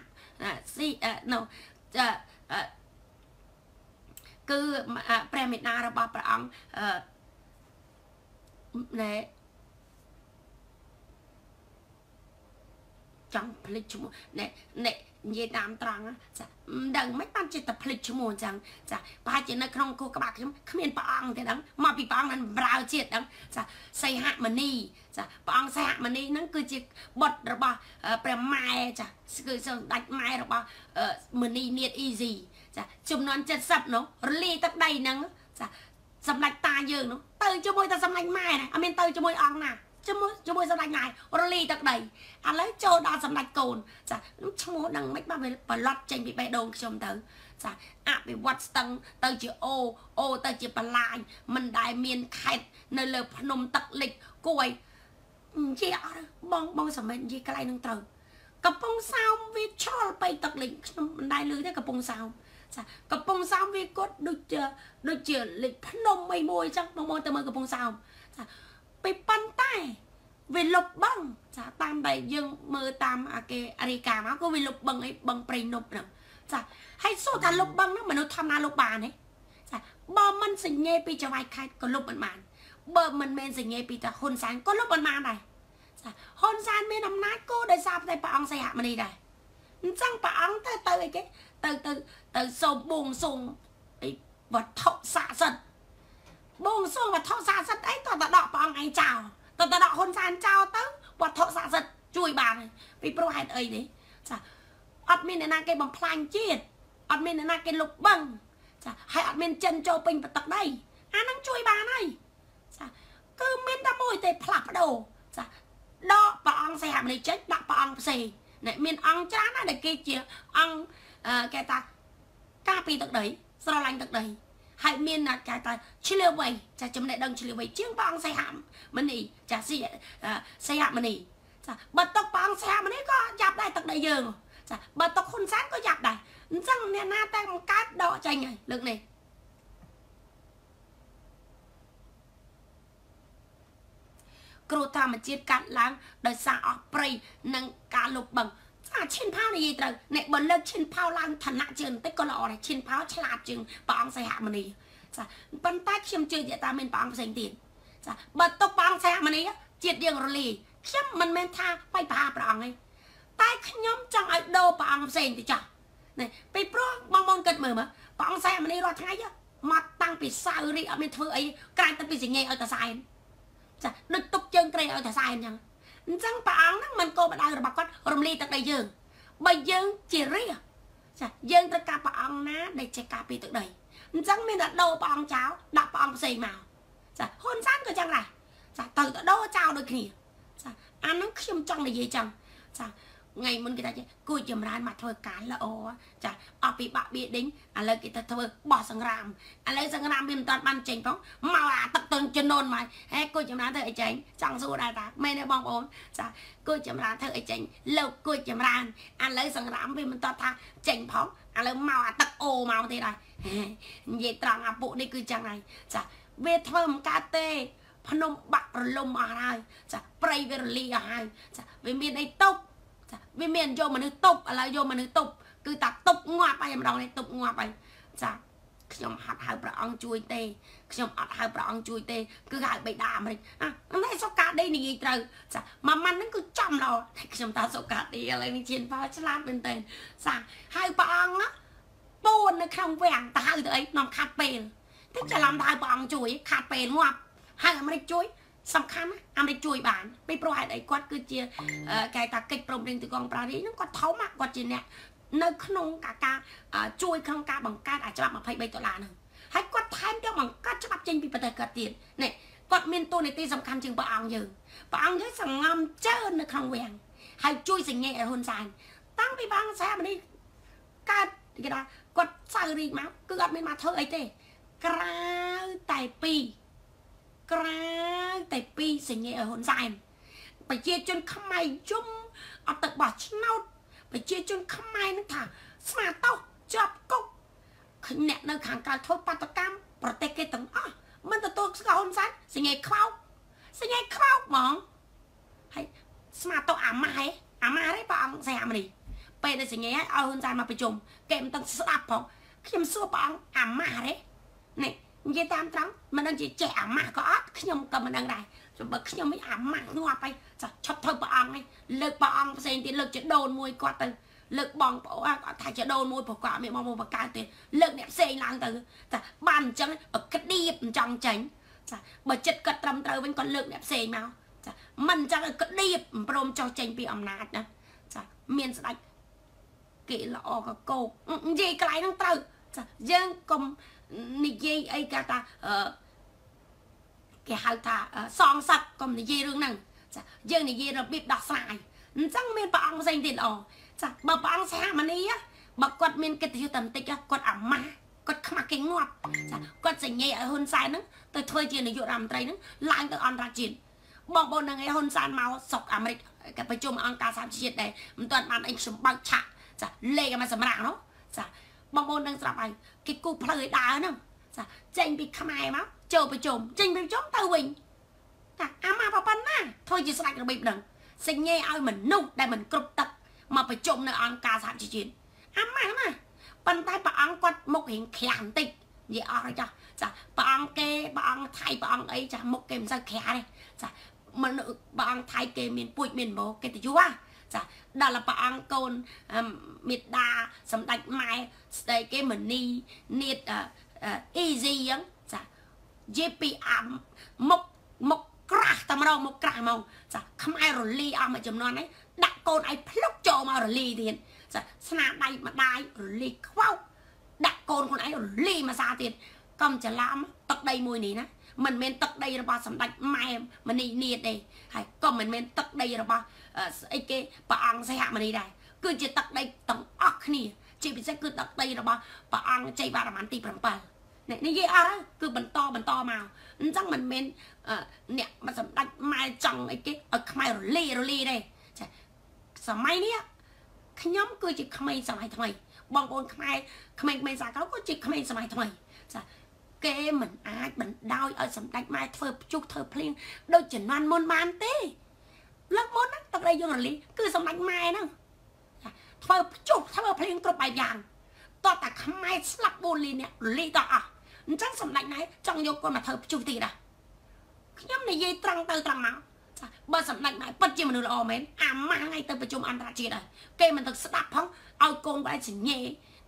ស៊ីណូគឺព្រះមេត្តារបស់ព្រះអង្គណែចង់ភ្លេចឈ្មោះណែណែ និយាយតាមត្រង់ចាមិនដឹងមិនបានចិត្តតែភ្លេចឈ្មោះអញ្ចឹងចាប្រហែលជានៅក្នុងគូក្បាលខ្ញុំគ្មានព្រះអង្គទេដឹងមកពីព្រះអង្គនឹងបម្រើជាតិដឹងចាសីហមនីចាព្រះអង្គសីហមនីហ្នឹងគឺជាបុត្ររបស់ព្រះម៉ែចាគឺសម្ដេចម៉ែរបស់មនីនៀតអ៊ីស៊ីចាចំនួន70នោះរលាយទឹកដីហ្នឹងចាសម្ដេចតាយើងនោះទៅជាមួយតែសម្ដេចម៉ែណាអត់មានទៅជាមួយអង្គណា ជាមួយជាមួយសម្ដេចណៃរលីទឹកដីឥឡូវចូលដល់សម្ដេចកូនចាឈ្មោះនឹងមិនបានប្រឡត់ចេញពីបេះដូងខ្ញុំទៅចាអភិវឌ្ឍស្ទឹងទៅជាអូអូទៅជាបលាយមិនដែលមានខេតនៅលើភ្នំទឹកលិចគួយនិយាយអត់បងបងសម្រាប់និយាយកន្លែងនឹងត្រូវកំពង់សោមវាឆ្លល់ទៅទឹកលិចខ្ញុំមិនដែលលឺទេកំពង់សោមចាកំពង់សោមវាគាត់ដូចជាដូចជាលិចភ្នំអីមួយចឹងបងមកទៅមើលកំពង់សោមចា ពីប៉ុន្តែវាលុបបឹងចាតាមដែលយើងមើលតាមអាគេរាយការណ៍មកក៏វាលុបបឹងអីបឹងព្រៃនប់ហ្នឹងចាហើយសួរថាលុបបឹងហ្នឹងមនុស្សធម្មតាលុបបានទេចាបើមិនសញ្ញេពីចវាយខេតក៏លុបមិនបានបើមិនមែនសញ្ញេពីតាហ៊ុនសែនក៏លុបមិនបានដែរចាហ៊ុនសែនមានអំណាចក៏ដោយសារតែព្រះអង្គសីហមុនីដែរអញ្ចឹងព្រះអង្គទៅទៅអីគេទៅទៅទៅសូមបួងសួងអីវត្ថុស័ក្តិសិទ្ធិ បួងសួងវត្ថុស័ក្តិសិទ្ធិអីតើតដកព្រះអង្គឯងចោលទៅទៅដកហ៊ុនសែនចោលទៅវត្ថុស័ក្តិសិទ្ធិជួយបានពីព្រោះហេតុអីទេចាអត់មានអ្នកណាគេបំផ្លាញជាតិអត់មានអ្នកណាគេលុបបឹងចាហើយអត់មានចិនចូលពេញបទឹកដីអានឹងជួយបានហើយចាគឺមានតែមួយទេផ្លាស់ប្ដូរចាដកព្រះអង្គសីហមុនីចេញដាក់ព្រះអង្គផ្សេងអ្នកមានអង្គច្រើនណាស់ដែលគេជាអង្គគេថាការពីទឹកដីស្រឡាញ់ទឹកដី ហើយមានណាគេថាឆ្លៀវវៃចាចំណេះដឹងឆ្លៀវវៃជាងព្រះអង្គសីហមនីចាសីសីហមនីចាបើຕົកព្រះអង្គសីហមនីក៏ចាប់ដែរទឹកដីយើងចាបើຕົកហ៊ុនសែនក៏ចាប់ដែរអញ្ចឹងអ្នកណាតែបង្កើតដកចេញហើយលើកនេះគ្រោះធម្មជាតិកាត់ឡើងដោយសារអស់ព្រៃនិងការលុបបង្អាឈិនផៅនិយាយត្រូវអ្នកបើលើកឈិនផៅឡើងឋានៈជាងបន្តិចក៏ល្អដែរឈិនផៅឆ្លាតជាងព្រះអង្គសីហមុនីចាប៉ុន្តែខ្ញុំជឿថាមានព្រះអង្គផ្សេងទៀតចាបើទុកព្រះអង្គសីហមុនីជាតិយើងរលាយខ្ញុំមិនមែនថាបៃបាព្រះអង្គទេតែខ្ញុំចង់ឲ្យដូរព្រះអង្គផ្សេងទៅចាស់នេះពីព្រោះបងប្អូនគិតមើលមើលព្រះអង្គសីហមុនីរាល់ថ្ងៃមកតាំងពីសៅរីអត់មានធ្វើអីក្រៅតែពីសញ្ញេឲ្យតាសែនចាដូចទុកជើងក្រេឲ្យតាសែនអញ្ចឹង អញ្ចឹងព្រះអង្គហ្នឹងមិនគោលបដៅរបស់គាត់រំលាយទឹកដីយើងបើយើងជារាចាយើងត្រូវការព្រះអង្គណាដែលចេះការពីទឹកដីអញ្ចឹងមានតែដោព្រះអង្គចោលដាក់ព្រះអង្គផ្សេងមកចាហ៊ុនសែនក៏ចឹងដែរចាទៅទៅដោចោលដូចគ្នាចាអាហ្នឹងខ្ញុំចង់និយាយចឹងចា ថ្ងៃមុនគេថាគួយចម្រើនមកធ្វើការល្អចាអស់ពីបាក់បៀដេញឥឡូវគេទៅធ្វើបោះសង្រាមឥឡូវសង្រាមវាមិនតាន់បានចេញផងមកអាទឹកទៅចំនួនមកហេគួយចម្រើនធ្វើអីចេញចង់សួរដែរតាមែនទេបងប្អូនចាគួយចម្រើនធ្វើអីចេញលោកគួយចម្រើនឥឡូវសង្រាមវាមិនតាន់ថាចេញផងឥឡូវមកអាទឹកអូមកទៀតហើយនិយាយត្រង់អាពួកនេះគឺចឹងហើយចាវាធ្វើមិនកើតទេភ្នំបាក់រលំអស់ហើយចាព្រៃវារលីអស់ហើយចាវាមានអីតុប ចាវាមានយកមនុស្សតុបឥឡូវយកមនុស្សតុបគឺតាតុបងាប់ហើយម្ដងនេះតុបងាប់ហើយចាខ្ញុំហាត់ហៅព្រះអង្គជួយទេខ្ញុំអត់ហៅព្រះអង្គជួយទេគឺហៅបេដាអាមេរិកអានេះសុកាដេនិយាយត្រូវចាមួយម៉ាន់ហ្នឹងគឺចំល្អខ្ញុំតាសុកាដេឥឡូវនេះជៀនប៉ោឆ្លាតមែនតើសាហៅព្រះអង្គណាពួននៅក្នុងវាំងទៅហៅទៅអីនាំខាត់ពេលតែច្រឡំទៅហៅព្រះអង្គជួយខាត់ពេលងាប់ហៅអាមេរិកជួយ សំខាន់ណាអាមេរិកជួយបានពីព្រោះហេតុអីគាត់គឺជាគេថាកិច្ចព្រមព្រៀងទីកងប្រារីហ្នឹងគាត់ធំគាត់ជាអ្នកនៅក្នុងការការជួយក្នុងការបង្កើតអាច្បាប់23ដុល្លារហ្នឹងហើយគាត់ថែមទាំងបង្កើតច្បាប់ចេញពីប្រទេសគាត់ទៀតនេះគាត់មានតួនាទីសំខាន់ជាងព្រះអង្គយើងព្រះអង្គយើងសង្ងំជើនៅក្នុងវាំងហើយជួយសញ្ញេឲ្យហ៊ុនសែនតាំងពីបងសាមនេះកើតគេថាគាត់សៅរីកមកគឺអត់មានមកធ្វើអីទេក្រៅតែពីរ ក្រៅតែពីរសញ្ញេឲ្យហ៊ុនសែនប្រជាជនខ្មែរយំអត់ទឹកបោះឆ្នោតប្រជាជនខ្មែរនឹងថាស្មាតោជាប់គុកអ្នកនៅខាងក្រៅធ្វើបាតកម្មប្រទេសគេទាំងអស់មិនទទួលស្គាល់ហ៊ុនសែនសញ្ញេខ្វោកសញ្ញេខ្វោកហ្មងហើយស្មាតោអាម៉ាស់ហេអាម៉ាស់ទេព្រះអង្គសែអាមនេះពេលដែលសញ្ញេឲ្យហ៊ុនសែនមកប្រជុំគេមិនទាំងស្ដាប់ផងខ្ញុំសួរព្រះអង្គអាម៉ាស់ទេនេះ និយាយតាមត្រង់មិនដឹងជាចេះអាម៉ាស់ក៏អត់ខ្ញុំក៏មិនដឹងដែរចាំបើខ្ញុំមិនអាម៉ាស់ងាប់ហើយចាឈប់ធ្វើព្រះអង្គនេះលើកព្រះអង្គផ្សេងទៀតលើកជាដូនមួយគាត់ទៅលើកបងប្អូនគាត់ថាជាដូនមួយព្រោះគាត់មានមកមកបកកើតទេលើកអ្នកផ្សេងឡើងទៅចាបានអញ្ចឹងក្តៀបអញ្ចឹងចេញចាបើចិត្តគាត់ត្រឹមត្រូវវិញគាត់លើកអ្នកផ្សេងមកចាមិនអញ្ចឹងក្តៀបព្រមចោះចេញពីអំណាចណាចាមានស្ដេចគេល្អកកោកនិយាយកន្លែងហ្នឹងត្រូវចាយើងកុំ និយាយអីគេថាអឺគេហៅថាសងសឹកកុំនិយាយរឿងហ្នឹងចាយើងនិយាយរបៀបដោះស្រាយអញ្ចឹងមានព្រះអង្គផ្សេងទៀតល្អចាបើព្រះអង្គសហមនីបើគាត់មានកិត្តិយសតែបន្តិចគាត់អាម៉ាស់គាត់ខ្មាស់គេងាប់ចាគាត់សញ្ញេឲ្យហ៊ុនសែនហ្នឹងទៅធ្វើជានាយករដ្ឋមន្ត្រីហ្នឹងឡើងទៅអន្តរជាតិបងប្អូននឹងឯហ៊ុនសែនមកស្រុកអាមេរិកគេប្រជុំអង្គការសហជីវជាតិដែរមិនទាន់បានអីខ្ញុំបើកឆាក់ចាលេខឲ្យមកសម្រាប់នោះចាបងប្អូននឹងស្រាប់ហើយ គេគូផ្លូវឲ្យដើរហ្នឹងចាចេញពីខ្មែរមកចូលប្រជុំចេញពីប្រជុំទៅវិញចាអាម៉ាប៉ុណ្ណាធ្វើជាស្ដេចរបៀបហ្នឹងសញ្ញេឲ្យមនុស្សដែលមិនគ្រប់ទឹកមកប្រជុំនៅអង្គការសហជីវជាតិអាម៉ាស់ណាប៉ុន្តែព្រះអង្គគាត់មុខរៀងក្រាស់បន្តិចនិយាយអស់ហើយចាចាព្រះអង្គគេព្រះអង្គថៃព្រះអង្គអីចាមុខគេមិនសូវក្រាស់ទេចាមនុស្សព្រះអង្គថៃគេមានពួចមានម៉ូគេទៅយូរចាដល់ព្រះអង្គកូនមេដាសម្ដេចម៉ែ ស្ដីគេមនីនៀតអ៊ីស៊ីអញ្ចឹងចាយេពីអាមុខមុខក្រាស់តែម្ដងមុខក្រាស់ហ្មងចាខ្មែររលីអស់មួយចំនួនហ្នឹងដាក់កូនឯងភ្លុកចូលមករលីទៀតចាស្នាដៃម្ដាយរលីខ្វោកដាក់កូនខ្លួនឯងរលីមួយសាទៀតកុំច្រឡំទឹកដីមួយនេះណាមិនមែនទឹកដីរបស់សម្ដេចម៉ែមនីនៀតទេហើយក៏មិនមែនទឹកដីរបស់ស្អីគេព្រះអង្គសហមនីដែរគឺជាទឹកដីទាំងអស់គ្នា ជាពិសេសគឺទឹកដីរបស់ព្រះអង្គជ័យវរ្ម័នទី7នេះនិយាយអត់គឺបន្តបន្តមកអញ្ចឹងមិនមែនអ្នកមកសម្ដេចម៉ែចង់អីគេឲ្យខ្មែររលីរលីទេចាសម័យនេះខ្ញុំគឺជាក្មេងសម័យថ្មីបងប្អូនខ្មែរក្មេងៗសាកលក៏ជាក្មេងសម័យថ្មីចាគេមិនអាចបណ្ដោយឲ្យសម្ដេចម៉ែធ្វើភ្ជុះធ្វើភ្លៀងដូចជំនាន់មុនបានទេលើកមុនហ្នឹងទឹកដីយើងរលីគឺសម្ដេចម៉ែហ្នឹង ធ្វើភ្ជុះធ្វើភ្លៀងគ្រប់បែបយ៉ាងតោះតែខ្មែរស្លាប់4លីនេះរលីតអស់អញ្ចឹងសម្ដេចណៃចង់យកគាត់មកធ្វើភ្ជុះទៀតដែរខ្ញុំនិយាយត្រង់ទៅត្រង់មកចាបើសម្ដេចណៃពិតជាមនុស្សល្អមែនអាម៉ាស់ថ្ងៃទៅប្រជុំអន្តរជាតិហើយគេមិនទៅស្ដាប់ផងឲ្យកូនបែរសញ្ញេ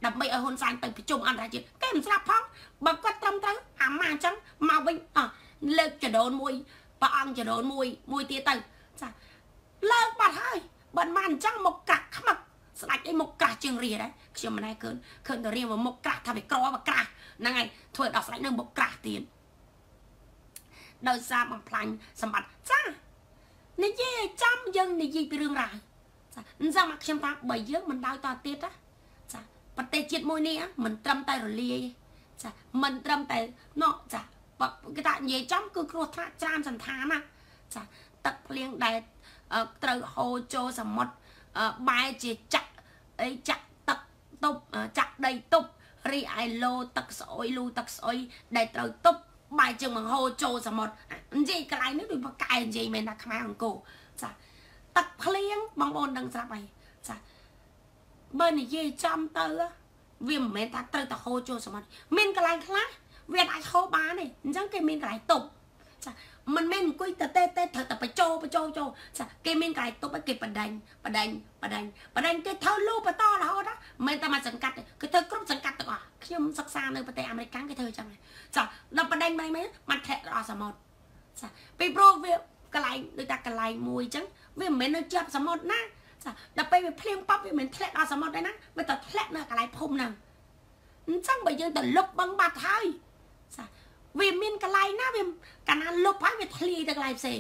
ដើម្បីឲ្យហ៊ុនសែនទៅប្រជុំអន្តរជាតិគេមិនស្ដាប់ផងបើគាត់ត្រឹមត្រូវអាម៉ាស់អញ្ចឹងមកវិញអលើកចដូនមួយព្រះអង្គចដូនមួយមួយទៀតទៅចាលើកបាត់ហើយបើមិនអញ្ចឹងមកកាក់ខ្មឹក ស្ដាច់អីមកក្រាស់ជាងរាដែរខ្ញុំមិនដែរឃើញឃើញតែរៀងមកមុខក្រាស់ថាវាក្រមកក្រាស់ហ្នឹងហើយធ្វើដល់ស្ដាច់នឹងមុខក្រាស់ទៀតដោយសារបំផ្លាញសម្បត្តិចានិយាយចាំយើងនិយាយពីរឿងរ៉ាវចាអញ្ចឹងមកខ្ញុំថាបើយើងមិនដើរតទៀតណាចាប្រទេសជាតិមួយនេះមិនត្រឹមតែរលាយចាមិនត្រឹមតែណោះចាបើគេថានិយាយចំគឺគ្រោះថ្នាក់ច្រើនសន្តានណាចាទឹកភ្លៀងដែលត្រូវហូរចូលសមុទ្រ បែរជាចាក់អីចាក់ទឹកទប់ចាក់ដីទប់រីឯលោទឹកស្អុយលូទឹកស្អុយដែលត្រូវទប់បែរជាបង្ហូរចូលសមុទ្រនិយាយកន្លែងនេះដូចបកែនិយាយមែនថាខ្មែរអង្គរចាទឹកភ្លៀងបងប្អូនដឹងស្រាប់ហើយចាបើនិយាយចំទៅវាមិនមែនថាត្រូវតែហូរចូលសមុទ្រមានកន្លែងខ្លះវាអាចហូរបានទេអញ្ចឹងគេមានកន្លែងទប់ ចាមិនមែនអង្គុយទៅទេទេត្រូវតែបញ្ចោបញ្ចោចូលចាគេមានកន្លែងទប់ឲ្យគេបដាញ់បដាញ់បដាញ់បដាញ់គេធ្វើលូបន្តរហូតណាមិនតែមកសង្កាត់គេធ្វើគ្រប់សង្កាត់ទាំងអស់ខ្ញុំសិក្សានៅប្រទេសអាមេរិកគេធ្វើអញ្ចឹងចាដល់បដាញ់មិនមែនมันធ្លាក់ដល់សមុទ្រចាពីព្រោះវាកន្លែងដូចតែកន្លែងមួយអញ្ចឹងវាមិនមែននៅជាប់សមុទ្រណាចាដល់ពេលវាភ្លៀងប៉ប់វាមិនធ្លាក់ដល់សមុទ្រទេណាវាទៅធ្លាក់នៅកន្លែងភូមិហ្នឹងអញ្ចឹងបើយើងទៅលុបបឹងបាត់ហើយចា វាមានកន្លែងណាវាកាលណាលុបហើយវាធ្លាយទៅកន្លែងផ្សេង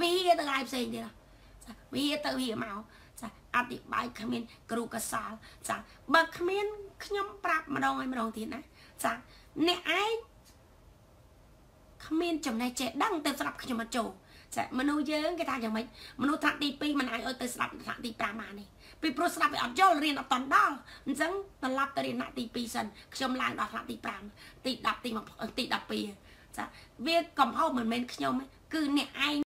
វាទៅកន្លែងផ្សេងទៀតចាវាទៅវាមកចាអธิบายគ្មានគ្រូកសលចាបើគ្មានខ្ញុំប្រាប់ម្ដងហើយម្ដងទៀតណាចាអ្នកឯងគ្មានចំណេះចេះដឹងទៅស្រាប់ខ្ញុំអត់ចូលចាមនុស្សយើងគេថាយ៉ាងម៉េចមនុស្សថ្នាក់ទី2មិនអាចឲ្យទៅស្ដាប់ថ្នាក់ទី5បានទេ ពីព្រោះស្ដាប់វាអត់យល់រៀនអត់តន់ដល់អញ្ចឹងត្រឡប់ទៅរៀនថ្នាក់ទី2សិនខ្ញុំឡើងដល់ថ្នាក់ទី5ទី10ទី10ទី12ចាវាកំហុសមិនមែនខ្ញុំទេគឺអ្នកឯង